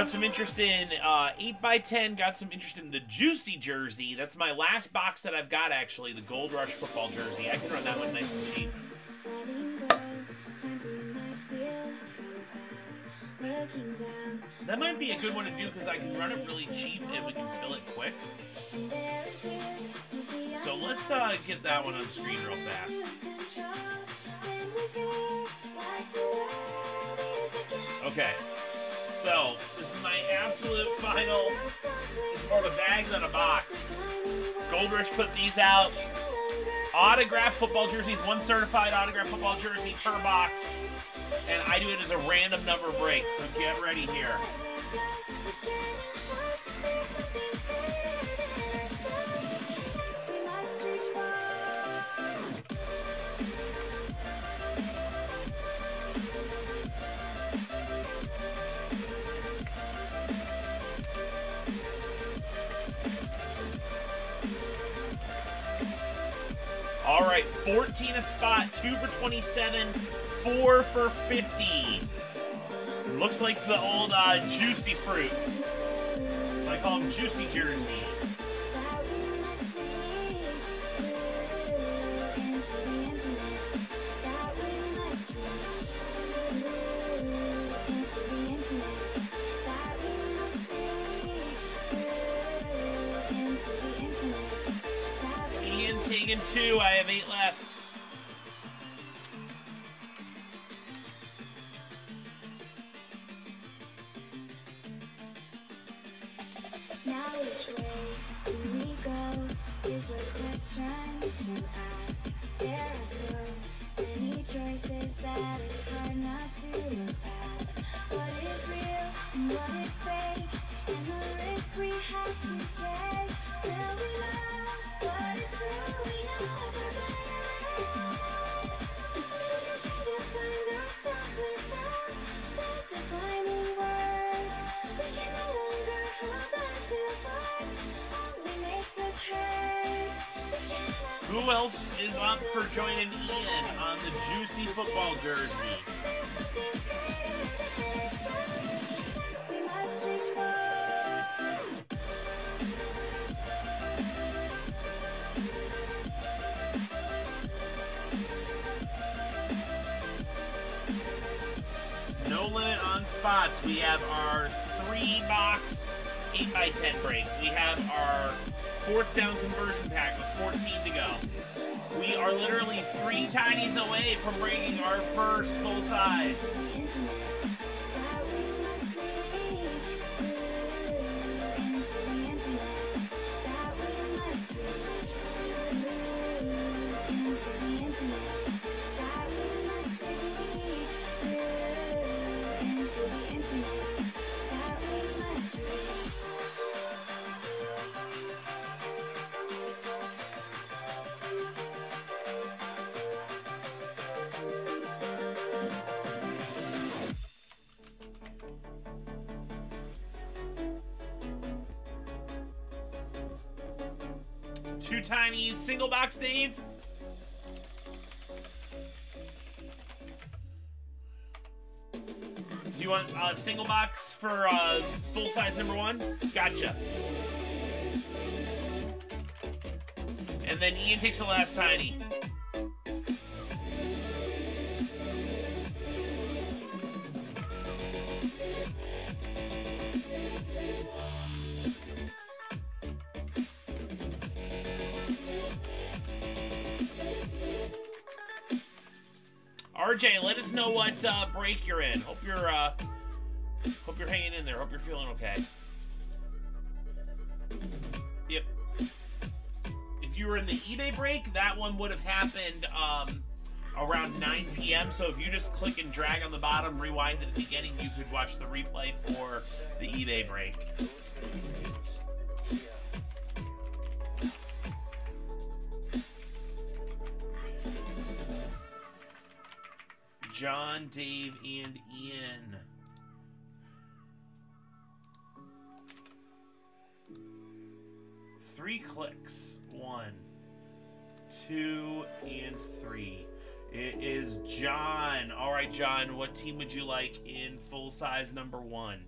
Got some interest in uh, 8x10. Got some interest in the Juicy jersey. That's my last box that I've got, actually. The Gold Rush football jersey. I can run that one nice and cheap. That might be a good one to do because I can run it really cheap and we can fill it quick. So let's uh, get that one on screen real fast. Okay. So, this is my absolute final ourselves with for the bags on a box. Gold Rush put these out. Autographed football jerseys, one certified autographed football jersey per box. And I do it as a random number break, so get ready here. 14 a spot, 2 for 27, 4 for 50. Looks like the old uh, Juicy Fruit. I call him Juicy Jersey. Taking two. I have eight left. Now which way do we go is the question to ask. There choices that it's hard not to look past. What is real and what is fake, and the risk we have to take. Will we love what is true? We know we're We're trying to find ourselves without the defining words. Who else is up for joining Ian on the Juicy Football Jersey? No limit on spots. We have our three box 8 by 10 break. We have our fourth down conversion pack with 14 to go. We are literally three tinies away from breaking our first full size. Single box, Steve? Do you want a single box for uh, full size number one? Gotcha. And then Ian takes the last tiny. RJ, let us know what uh, break you're in. Hope you're uh, hope you're hanging in there. Hope you're feeling okay. Yep. If you were in the eBay break, that one would have happened um, around 9 p.m. So if you just click and drag on the bottom, rewind to the beginning, you could watch the replay for the eBay break. John, Dave, and Ian. Three clicks. One, two, and three. It is John. All right, John, what team would you like in full size number one?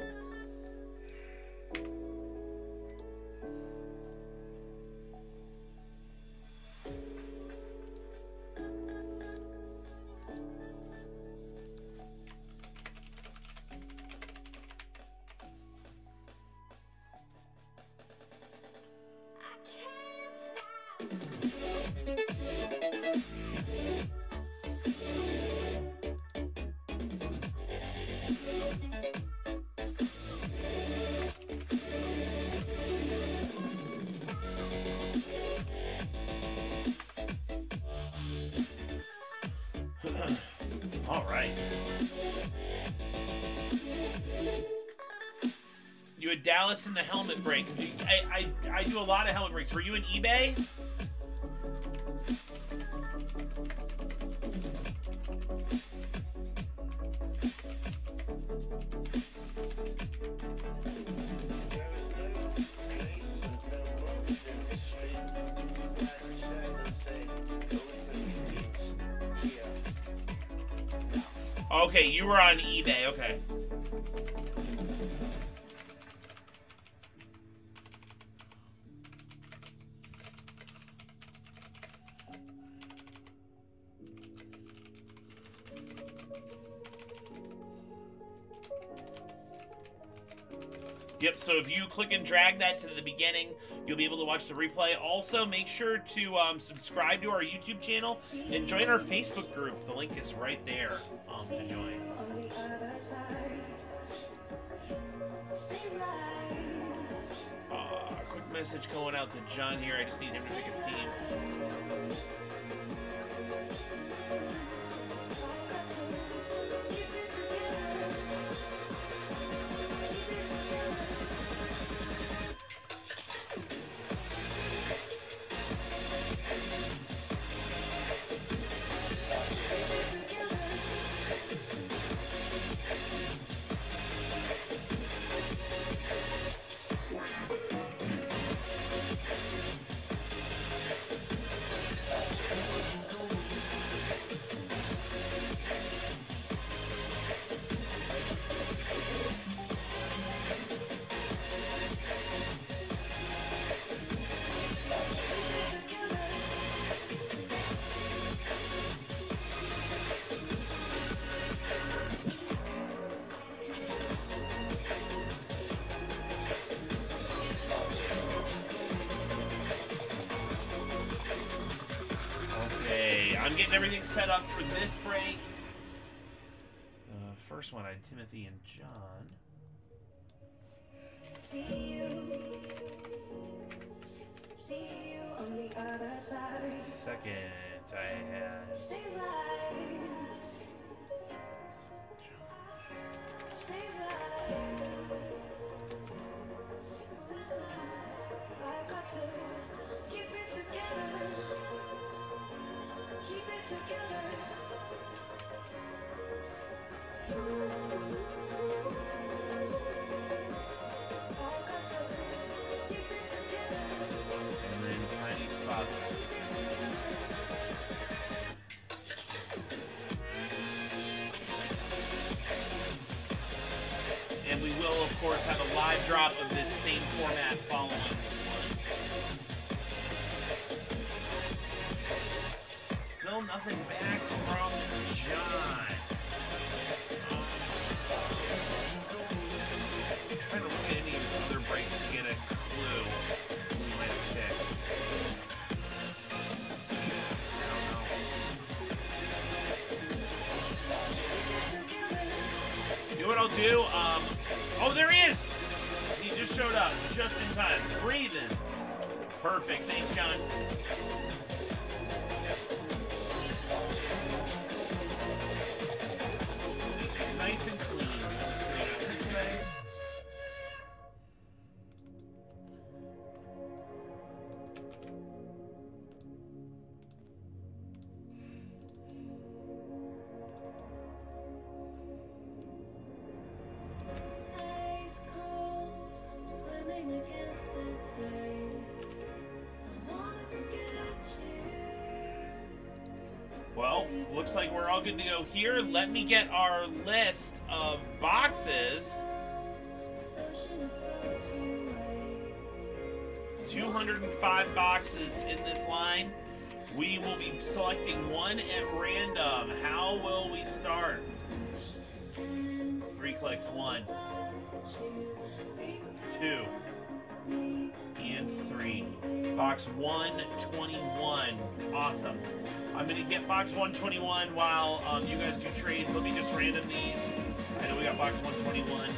Dallas in the helmet break. I, I, I do a lot of helmet breaks. Were you in eBay? Watch the replay. Also, make sure to um, subscribe to our YouTube channel and join our Facebook group. The link is right there um, to join. Uh, quick message going out to John here. I just need him to pick his team. Nothing back from John. Look at any other breaks to get a clue might have picked. You know what I'll do? Um, oh, there he is! He just showed up, just in time. Ravens. Perfect. Thanks, John. One, two, and three. Box 121. Awesome. I'm going to get box 121 while um, you guys do trades. Let me just random these. I know we got box 121.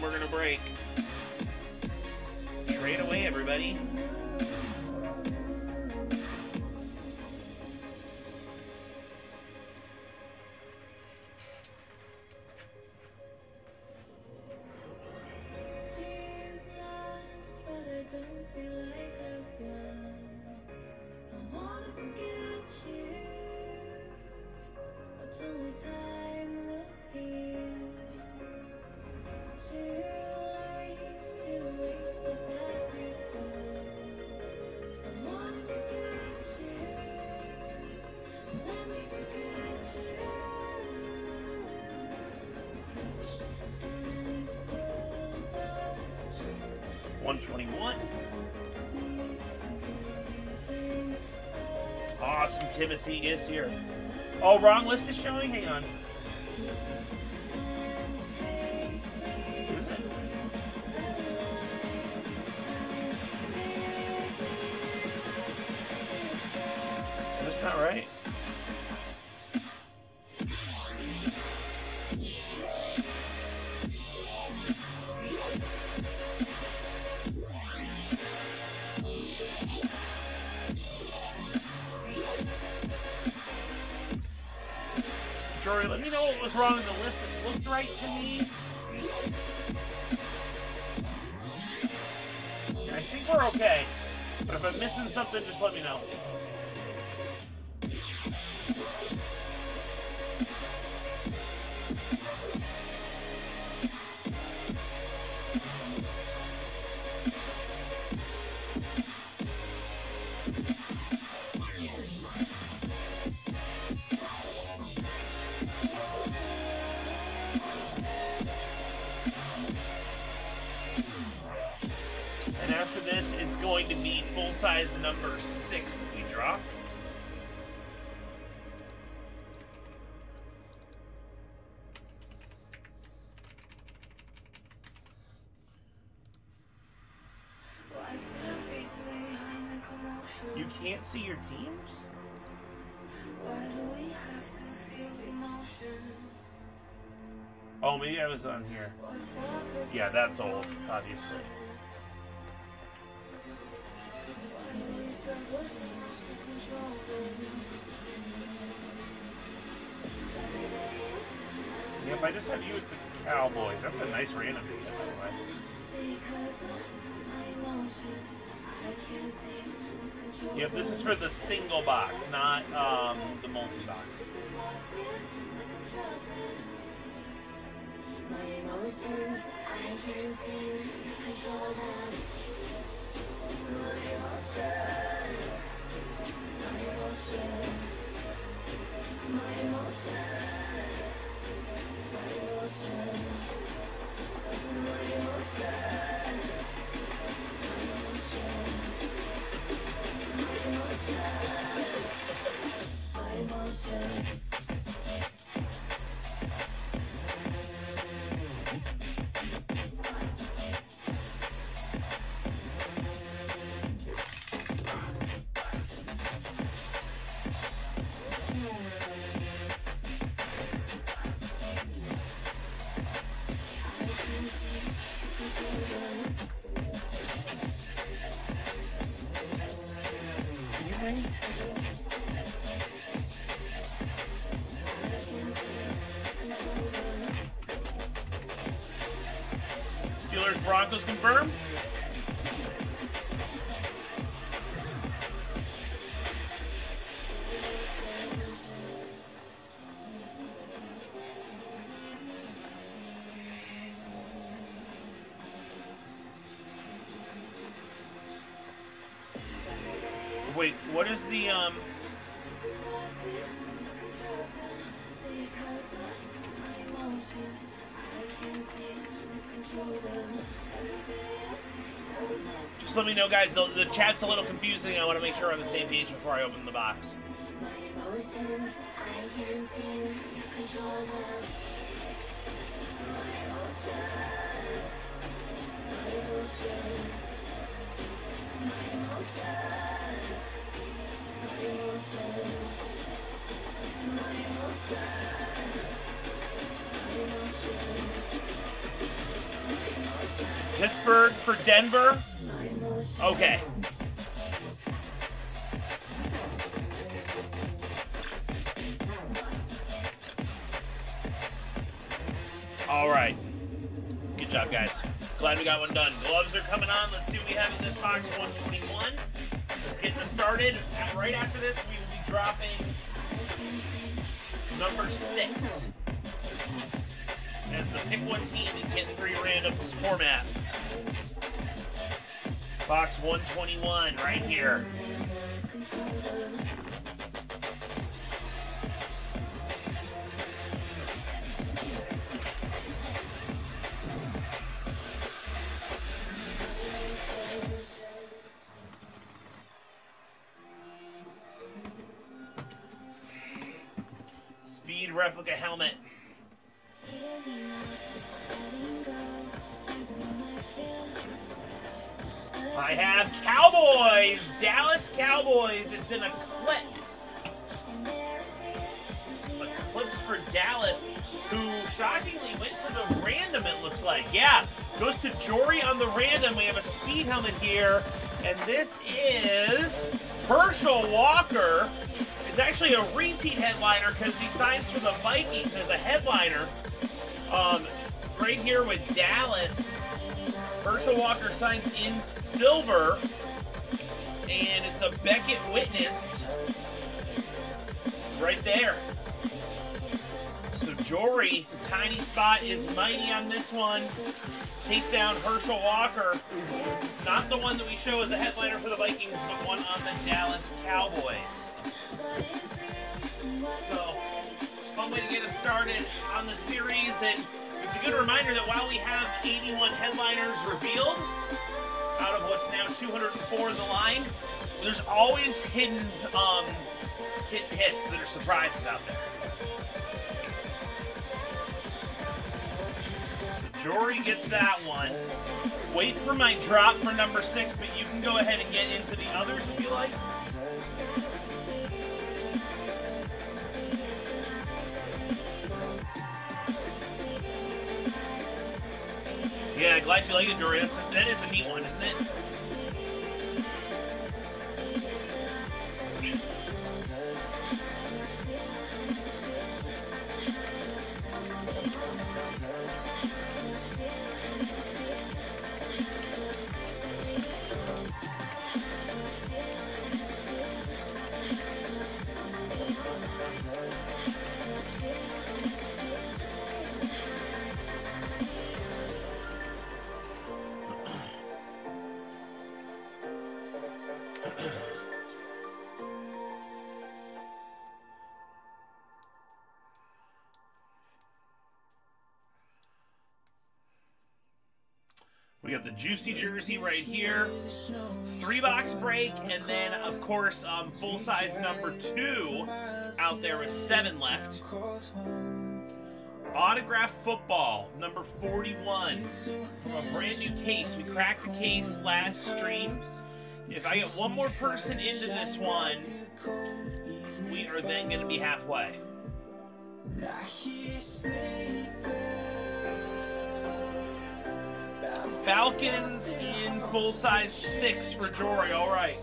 we're gonna break. Trade away, everybody. going to be full size number six that we drop. You can't see your teams? Oh, maybe I was on here. Yeah, that's old, obviously. Yep, I just had you with the Cowboys. That's a nice random thing, by the way. Yep, this is for the single box, not um, the multi-box emotions, my emotions. Know, guys. The, the chat's a little confusing. I want to make sure we're on the same page before I open the box. Pittsburgh for Denver. Okay. All right. Good job, guys. Glad we got one done. Gloves are coming on. Let's see what we have in this box. 121. Let's get this started. Right after this, we will be dropping number six 21 right here. Um, right here with Dallas. Herschel Walker signs in silver, and it's a Beckett witnessed right there. So Jory, tiny spot is mighty on this one. Takes down Herschel Walker. Not the one that we show as a headliner for the Vikings, but one on the Dallas Cowboys. So, fun way to get us started on the series. And it's a good reminder that while we have 81 headliners revealed out of what's now 204 in the line, there's always hidden um, hit hits that are surprises out there. The Jory gets that one. Wait for my drop for number six, but you can go ahead and get into the others if you like. Yeah, glad you like it. That's, that is a neat one, jersey right here, three box break, and then of course um, full size number two out there with seven left. Autograph football number 41 from a brand new case. We cracked the case last stream. If I get one more person into this one, we are then going to be halfway. Falcons in full size six for Jory. All right.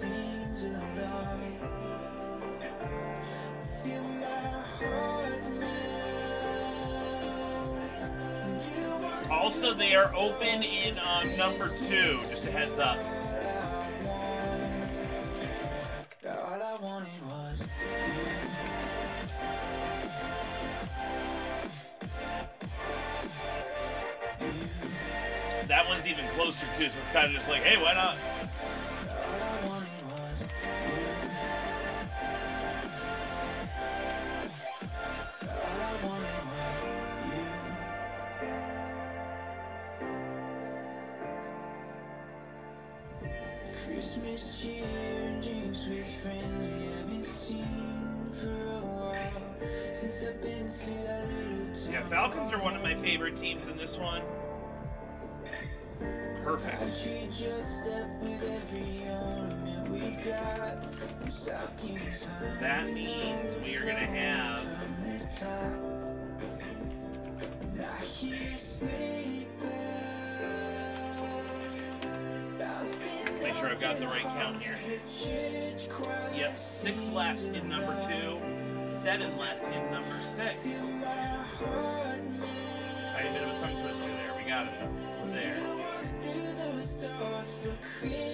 Also, they are open in um, number two. Just a heads up. All I wanted was even closer too, so it's kind of just like, hey, why not? all I wanted was all I wanted was you. Christmas cheer drinks with friends we haven't seen for a while. Since I've been to that little Yeah. Falcons are one of my favorite teams in this one. Hung That means we are have I hear sleigh bells Make sure I've got the right count here. Yep, six left in number two, seven left in number six. My heart Tiny bit of a tongue twister there. We got it. There. Stars for Christmas.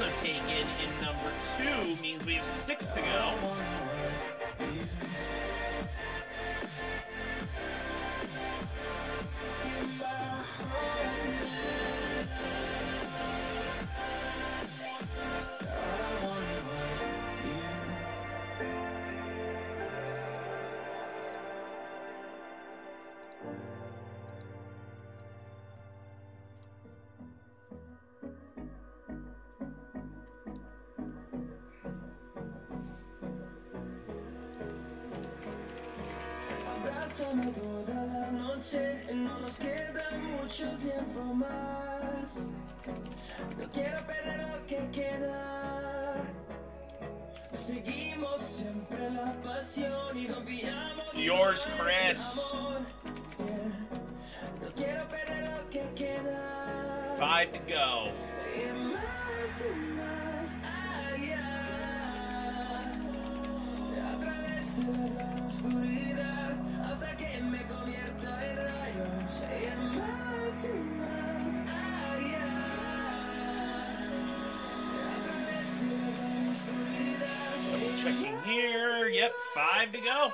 Also taken in number two means we have six to go. A través de la oscuridad. Double checking here. Yep, five to go.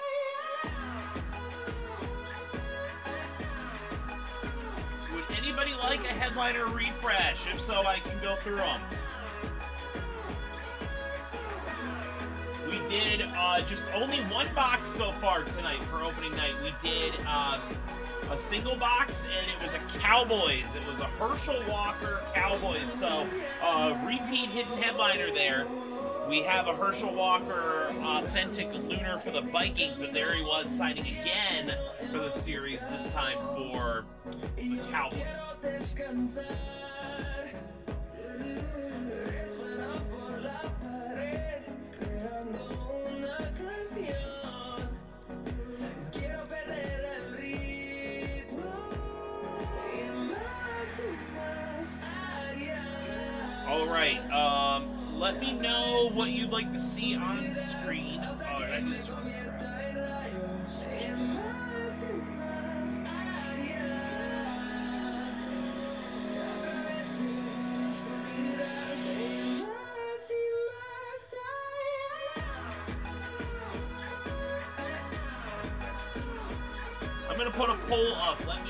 Like a headliner refresh? If so, I can go through them. We did uh, just only one box so far tonight for opening night. We did uh, a single box, and it was a Cowboys. It was a Herschel Walker Cowboys. So, uh, repeat hidden headliner there. We have a Herschel Walker authentic lunar for the Vikings, but there he was signing again for the series, this time for the Cowboys. All right. Um, let me know what you'd like to see on screen. I'm gonna put a poll up. Let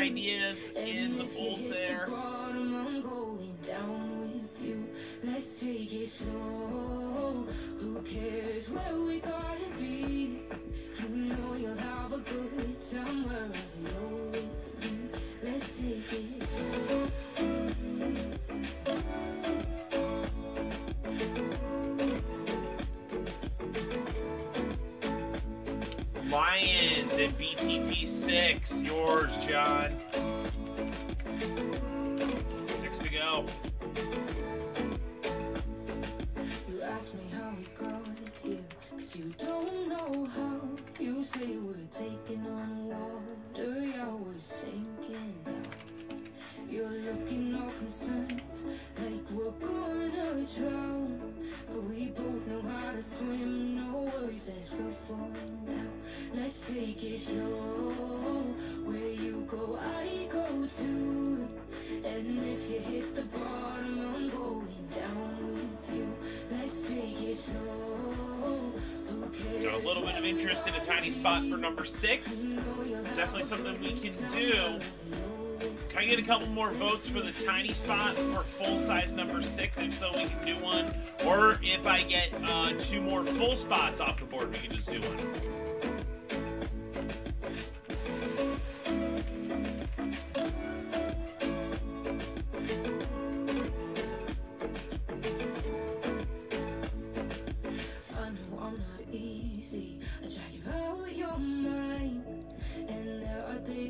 ideas in the polls there. Let's take it slow. Who cares where we gotta be? You know you'll have a good time wherever you're six. Yours, John. Six to go. You ask me how we got here, cause you don't know how. You say we're taking on water, yeah, we're sinking. You're looking all concerned, like we're gonna drown. But we both know how to swim, no worries, let's go for now. Let's take it slow. Where you go, I go too. And if you hit the bottom, I'm going down with you. Let's take it slow. Got a little bit of interest in a tiny spot for number six. Definitely something we can do. Can I get a couple more votes for the tiny spot for full size number six? If so, we can do one. Or if I get uh, two more full spots off the board, we can just do one.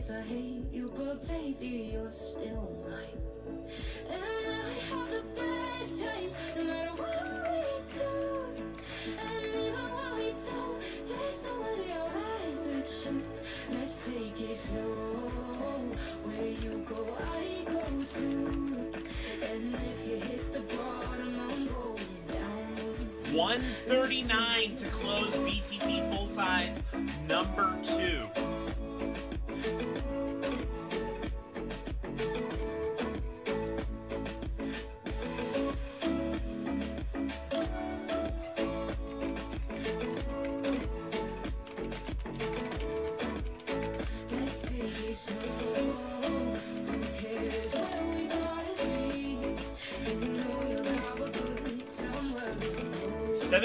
I hate you, but baby, you're still mine. And I have the best times, no matter what we do. And even we don't, there's nobody I'd rather choose. Let's take it slow. Where you go, I go too. And if you hit the bottom, I'm going down 139 to close BTP full size number two.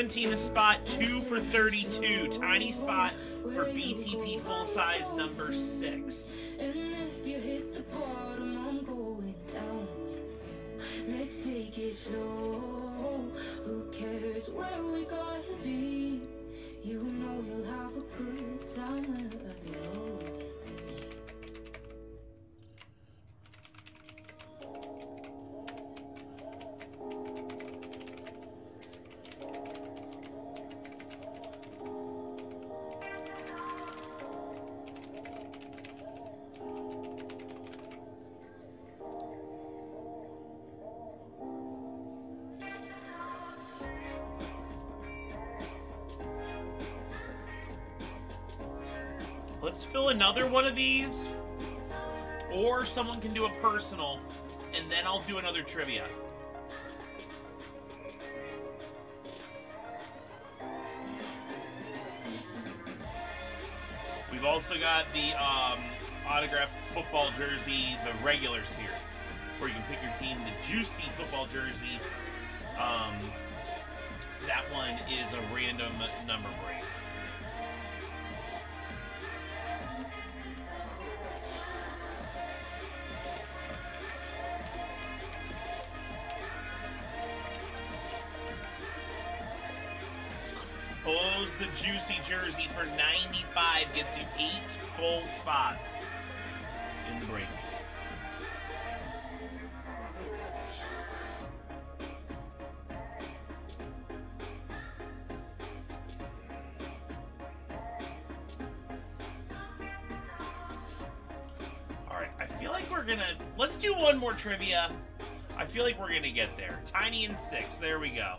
17 a spot, 2 for 32. Tiny spot for BTP full size number 6. And if you hit the bottom, I'm going down. Let's take it slow. Who cares where we gotta be? You know you'll have a good time wherever you another one of these. Or someone can do a personal, and then I'll do another trivia. We've also got the um, autographed football jersey, the regular series, where you can pick your team. The juicy football jersey, um, that one is a random number break. The juicy jersey for 95, gets you eight full spots in the break. All right, I feel like we're gonna let's do one more trivia. I feel like we're gonna get there. Tiny and six. There we go.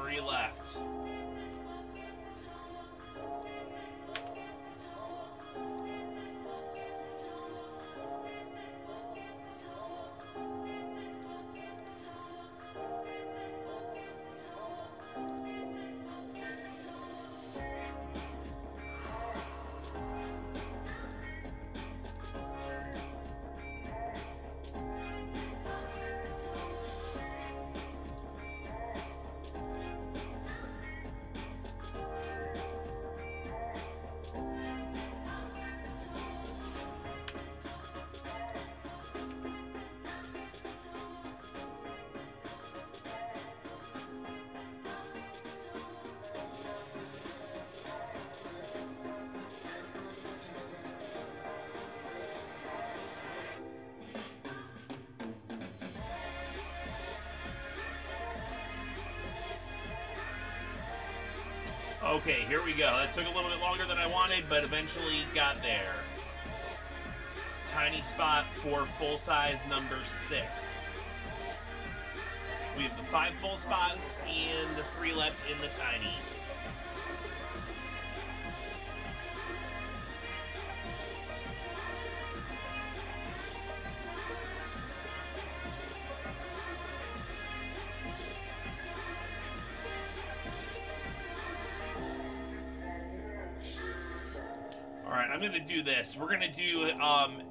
Three left. Okay, here we go. That took a little bit longer than I wanted, but eventually got there. Tiny spot for full size number six. We have the five full spots and the three left in the tiny. This. We're gonna do um,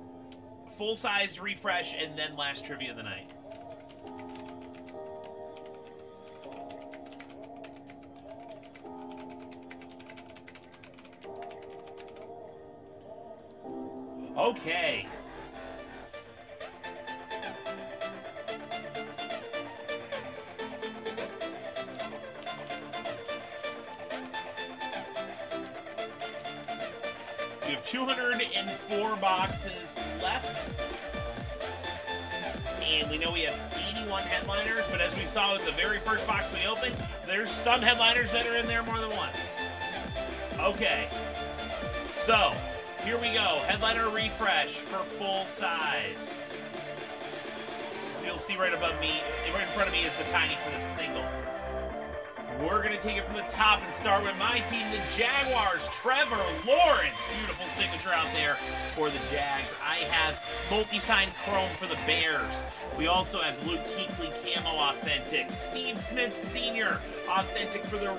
full size refresh and then last trivia of the night.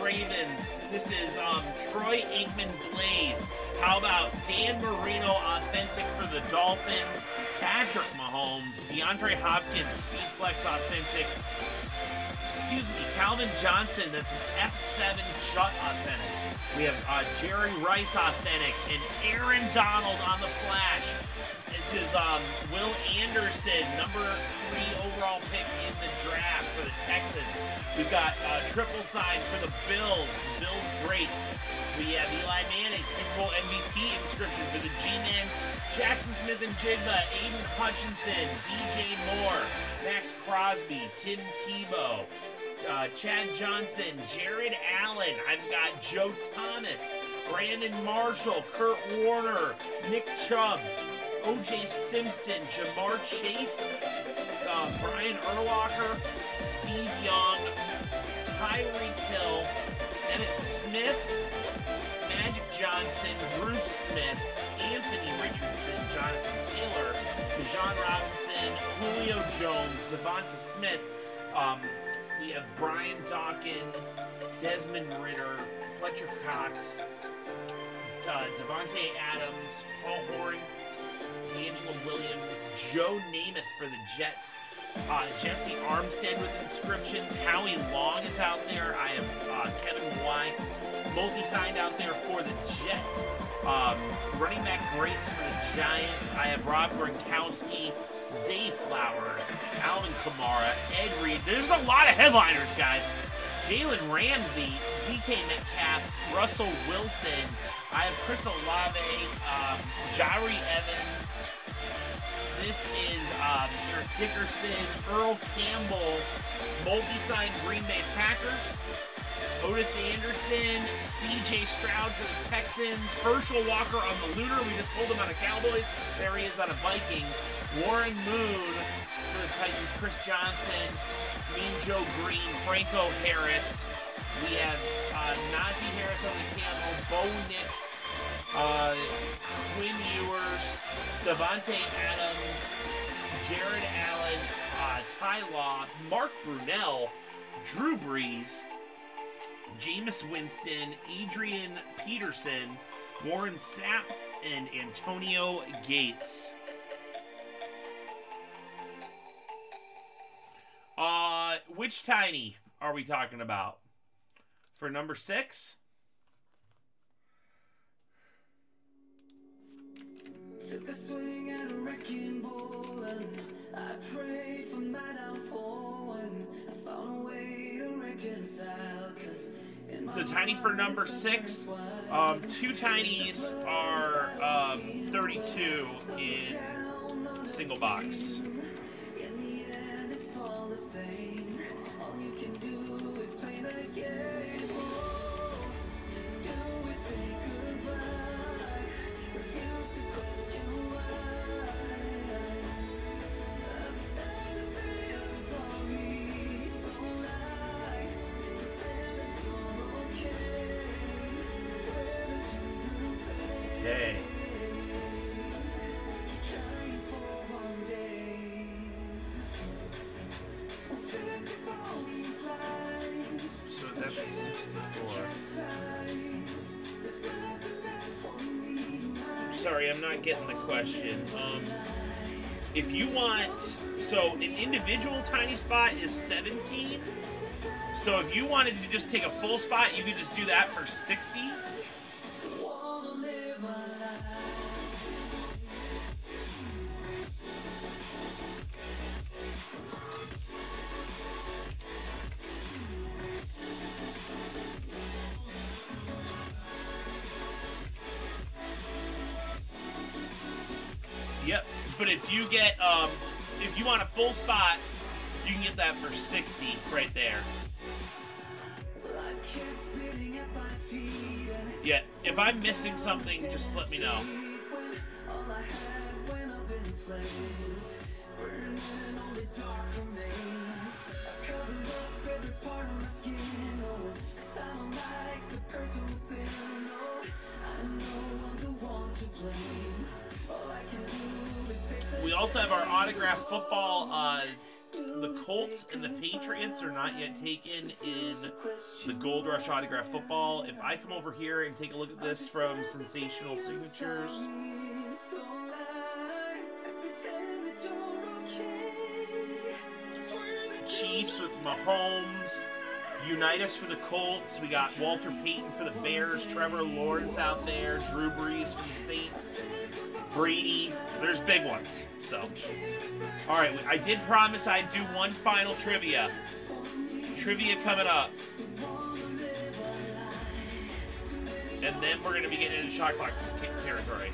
Ravens. This is um, Troy Aikman Blaze. How about Dan Marino Authentic for the Dolphins? Patrick Mahomes. DeAndre Hopkins Speedflex Authentic excuse me, Calvin Johnson, that's an F7 shut authentic. We have uh, Jerry Rice authentic and Aaron Donald on the flash. This is um, Will Anderson, number three overall pick in the draft for the Texans. We've got uh, triple sign for the Bills, Bills greats. We have Eli Manning, Super Bowl MVP inscription for the G-Man, Jackson Smith and Jigba, Aidan Hutchinson, DJ Moore, Maxx Crosby, Tim Tebow, uh, Chad Johnson, Jared Allen. I've got Joe Thomas, Brandon Marshall, Kurt Warner, Nick Chubb, OJ Simpson, Ja'Marr Chase, uh, Brian Urlacher, Steve Young, Tyreek Hill, Emmitt Smith, Magic Johnson, Bruce Smith, Anthony Richardson, Jonathan Taylor, John Robinson, Julio Jones, DeVonta Smith. Um, we have Brian Dawkins, Desmond Ridder, Fletcher Cox, uh, Davante Adams, Paul Hornung, DeAngelo Williams, Joe Namath for the Jets, uh, Jessie Armstead with inscriptions, Howie Long is out there. I have uh, Kevin White, multi-signed out there for the Jets. Um, running back greats for the Giants. I have Rob Gronkowski, Zay Flowers, Alvin Kamara, Ed Reed. There's a lot of headliners, guys. Jalen Ramsey, DK Metcalf, Russell Wilson. I have Chris Olave, um, Jahri Evans. This is um, Dickerson, Earl Campbell, multi-signed Green Bay Packers. Ottis Anderson, CJ Stroud for the Texans, Herschel Walker on the Lunar. We just pulled him out of Cowboys. There he is on a Vikings. Warren Moon for the Titans, Chris Johnson, Mean Joe Greene, Franco Harris. We have uh, Najee Harris on the camel, Bo Nix, uh, Quinn Ewers, Davante Adams, Jared Allen, uh, Ty Law, Mark Brunell, Drew Brees, Jameis Winston, Adrian Peterson, Warren Sapp, and Antonio Gates. Uh, which tiny are we talking about? For number six? Took a swing at a wrecking ball and I prayed for my downfall and I found a way to reconcile cause The tiny for number six. Um, two tinies are um, 32 in single box. in the end it's all the same. All you can do is play the game. Individual tiny spot is 17. So if you wanted to just take a full spot, you could just do that for 60. I'm missing something, just let me know. We also have our autograph football. Uh, the Colts and the Patriots are not yet taken in the Gold Rush autograph football. If I come over here and take a look at this from Sensational Signatures, Chiefs with Mahomes, Unitas for the Colts. We got Walter Payton for the Bears, Trevor Lawrence out there, Drew Brees for the Saints, Brady. There's big ones. So, all right, I did promise I'd do one final trivia. Trivia coming up. And then we're going to be getting into shot clock territory.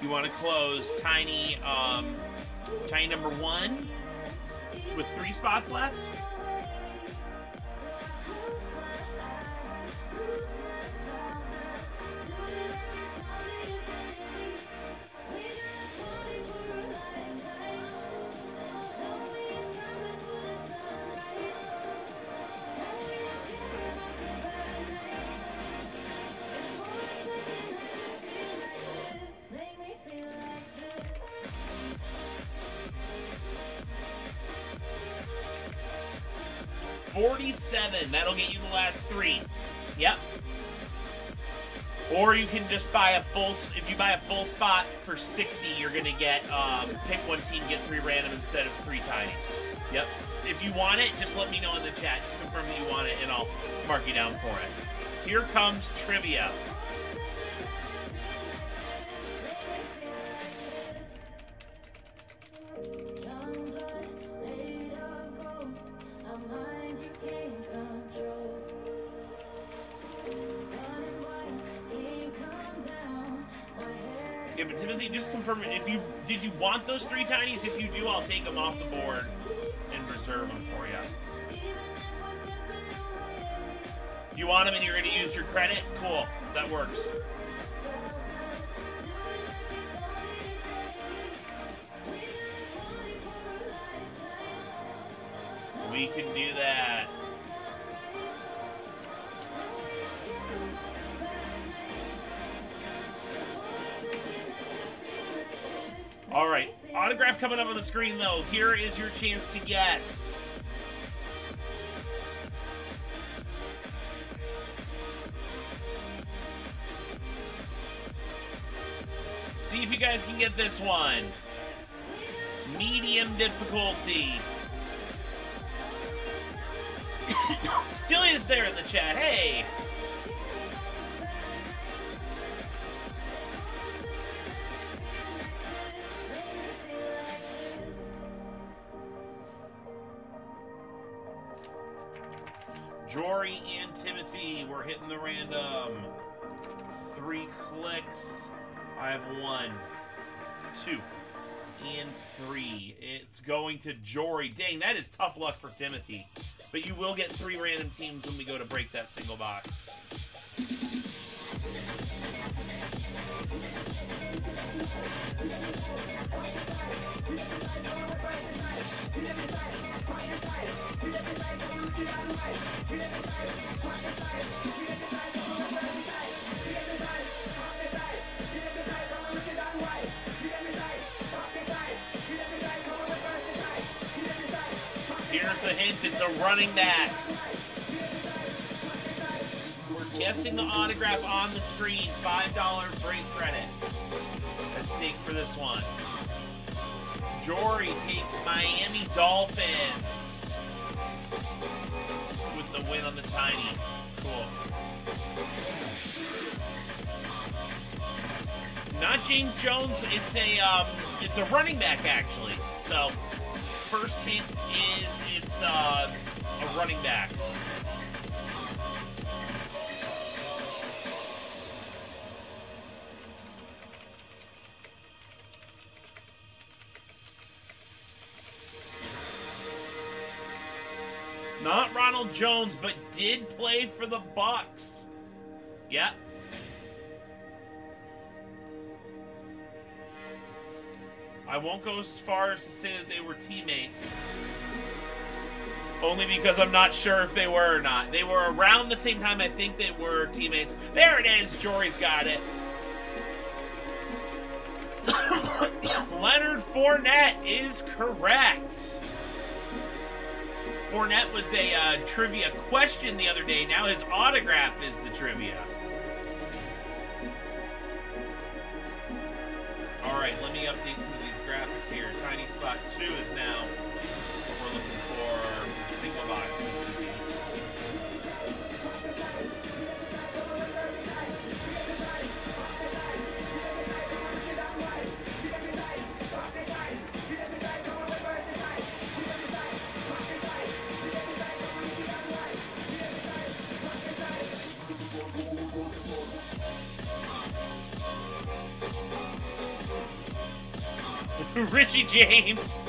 You want to close tiny, um, tiny number one with three spots left? Full. If you buy a full spot for 60, you're gonna get um, pick one team, get three random instead of three tinies. Yep. If you want it, just let me know in the chat. Just confirm that you want it, and I'll mark you down for it. Here comes trivia. Them and you're going to use your credit? Cool. That works. We can do that. All right. Autograph coming up on the screen, though. Here is your chance to guess. if you guys can get this one. Medium difficulty. Celia's there in the chat. Hey! Jory and Timothy were hitting the random. Three clicks. I have one, two, and three. It's going to Jory. Dang, that is tough luck for Timothy. But you will get three random teams when we go to break that single box. It's a running back. We're guessing the autograph on the screen. $5 break credit at stake for this one. Jory takes Miami Dolphins with the win on the tiny. Cool. Not James Jones. It's a um, it's a running back actually. So first hint is it's uh, a running back. Not Ronald Jones, but did play for the Bucks. Yeah. I won't go as far as to say that they were teammates. Only because I'm not sure if they were or not. They were around the same time I think they were teammates. There it is. Jory's got it. Leonard Fournette is correct. Fournette was a uh, trivia question the other day. Now his autograph is the trivia. All right, let me update some here. Tiny Spot 2 is now Richie James.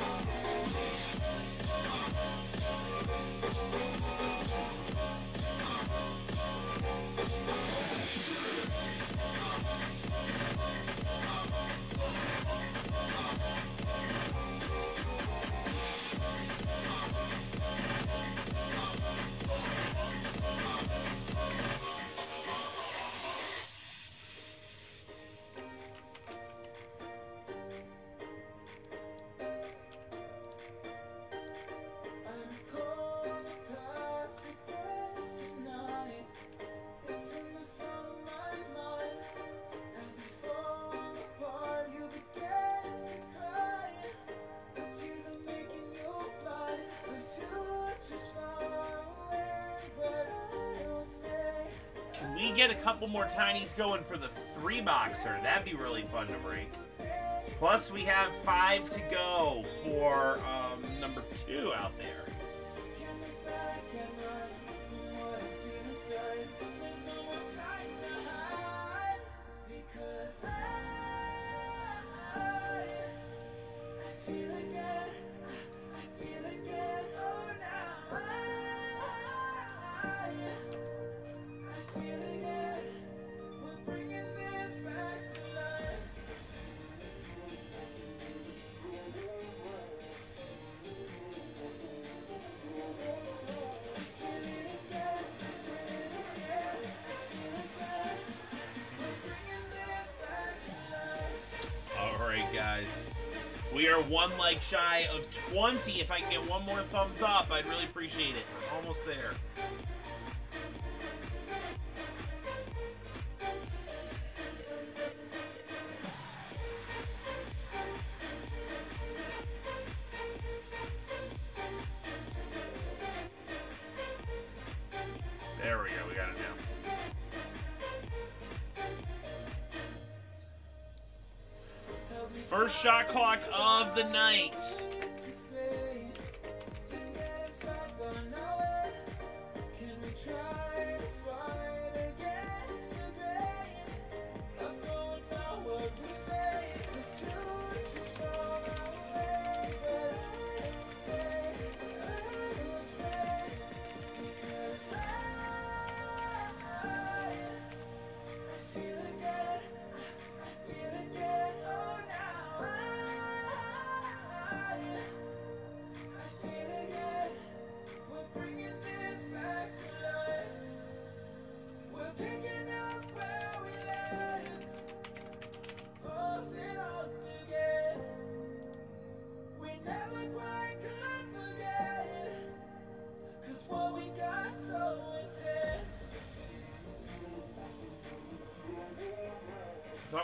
20. If I can get one more thumbs up, I'd really appreciate it.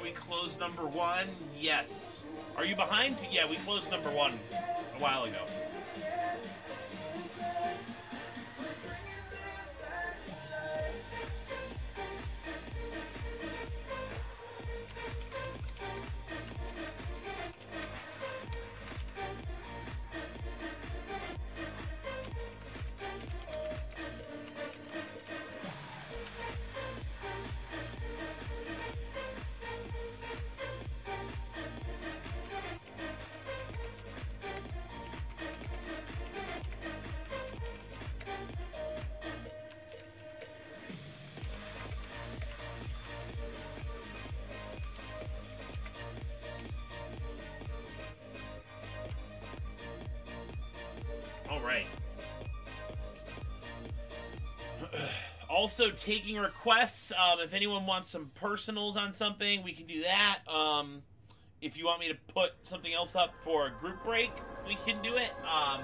We closed number one. Yes. Are you behind? Yeah, we closed number one a while ago. Also taking requests. Um, if anyone wants some personals on something, we can do that. Um, if you want me to put something else up for a group break, we can do it. Um,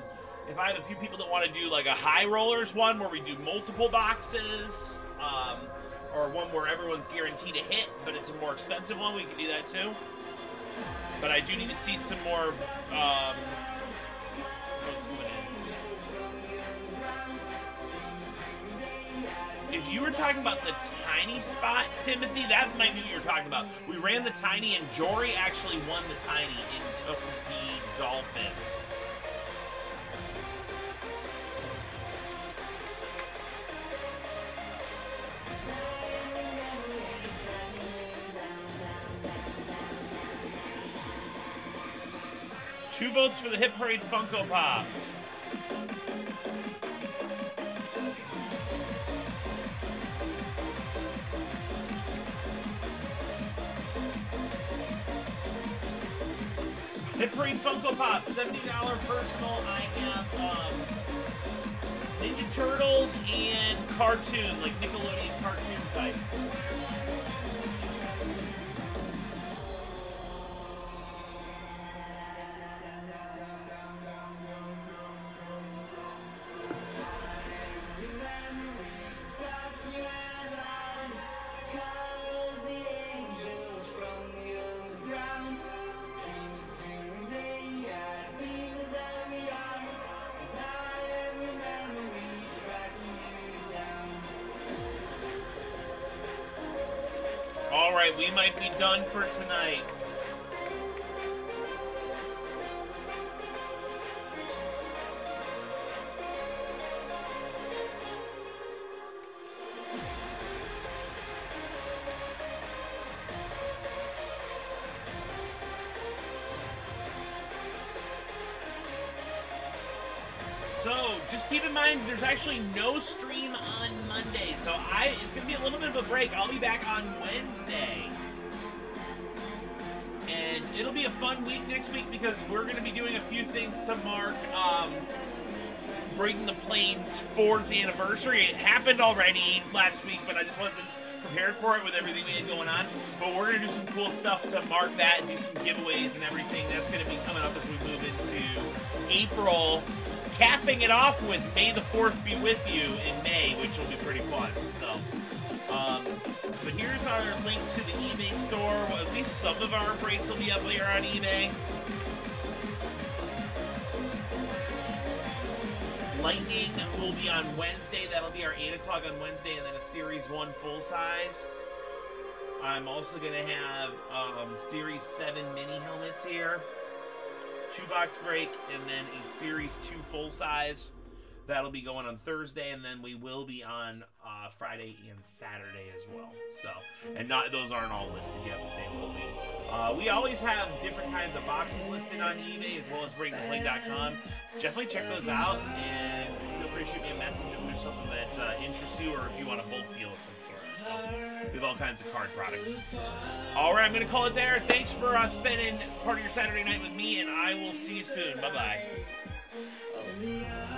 if I have a few people that want to do like a high rollers one where we do multiple boxes, um, or one where everyone's guaranteed a hit, but it's a more expensive one, we can do that too. But I do need to see some more. Talking about the tiny spot, Timothy, that might be what you were talking about. We ran the tiny, and Jory actually won the tiny and took the Dolphins. Two votes for the Hit Parade Funko Pop. Parade Funko Pop, $70 personal. I have um, Ninja Turtles and cartoon, like Nickelodeon cartoon type. Actually no stream on Monday, so I it's gonna be a little bit of a break. I'll be back on Wednesday, and it'll be a fun week next week because we're gonna be doing a few things to mark um, Breaking the Plane's fourth anniversary. It happened already last week, but I just wasn't prepared for it with everything we had going on. But we're gonna do some cool stuff to mark that and do some giveaways and everything. That's gonna be coming up as we move into April capping it off with May the 4th be with you in May, which will be pretty fun. So, um, but here's our link to the eBay store. Well, at least some of our breaks will be up there on eBay. Lightning will be on Wednesday. That'll be our 8 o'clock on Wednesday, and then a Series 1 full size. I'm also going to have um, Series 7 mini helmets here two box break, and then a series two full size. That'll be going on Thursday, and then we will be on uh, Friday and Saturday as well. So, and not those aren't all listed yet, but they will be. Uh, we always have different kinds of boxes listed on eBay as well as BreakingThePlane.com. Definitely check those out, and feel free to shoot me a message if there's something that uh, interests you, or if you want a bulk deal of some sort. So, we have all kinds of card products. All right, I'm going to call it there. Thanks for uh, spending part of your Saturday night with me, and I will see you soon. Bye bye.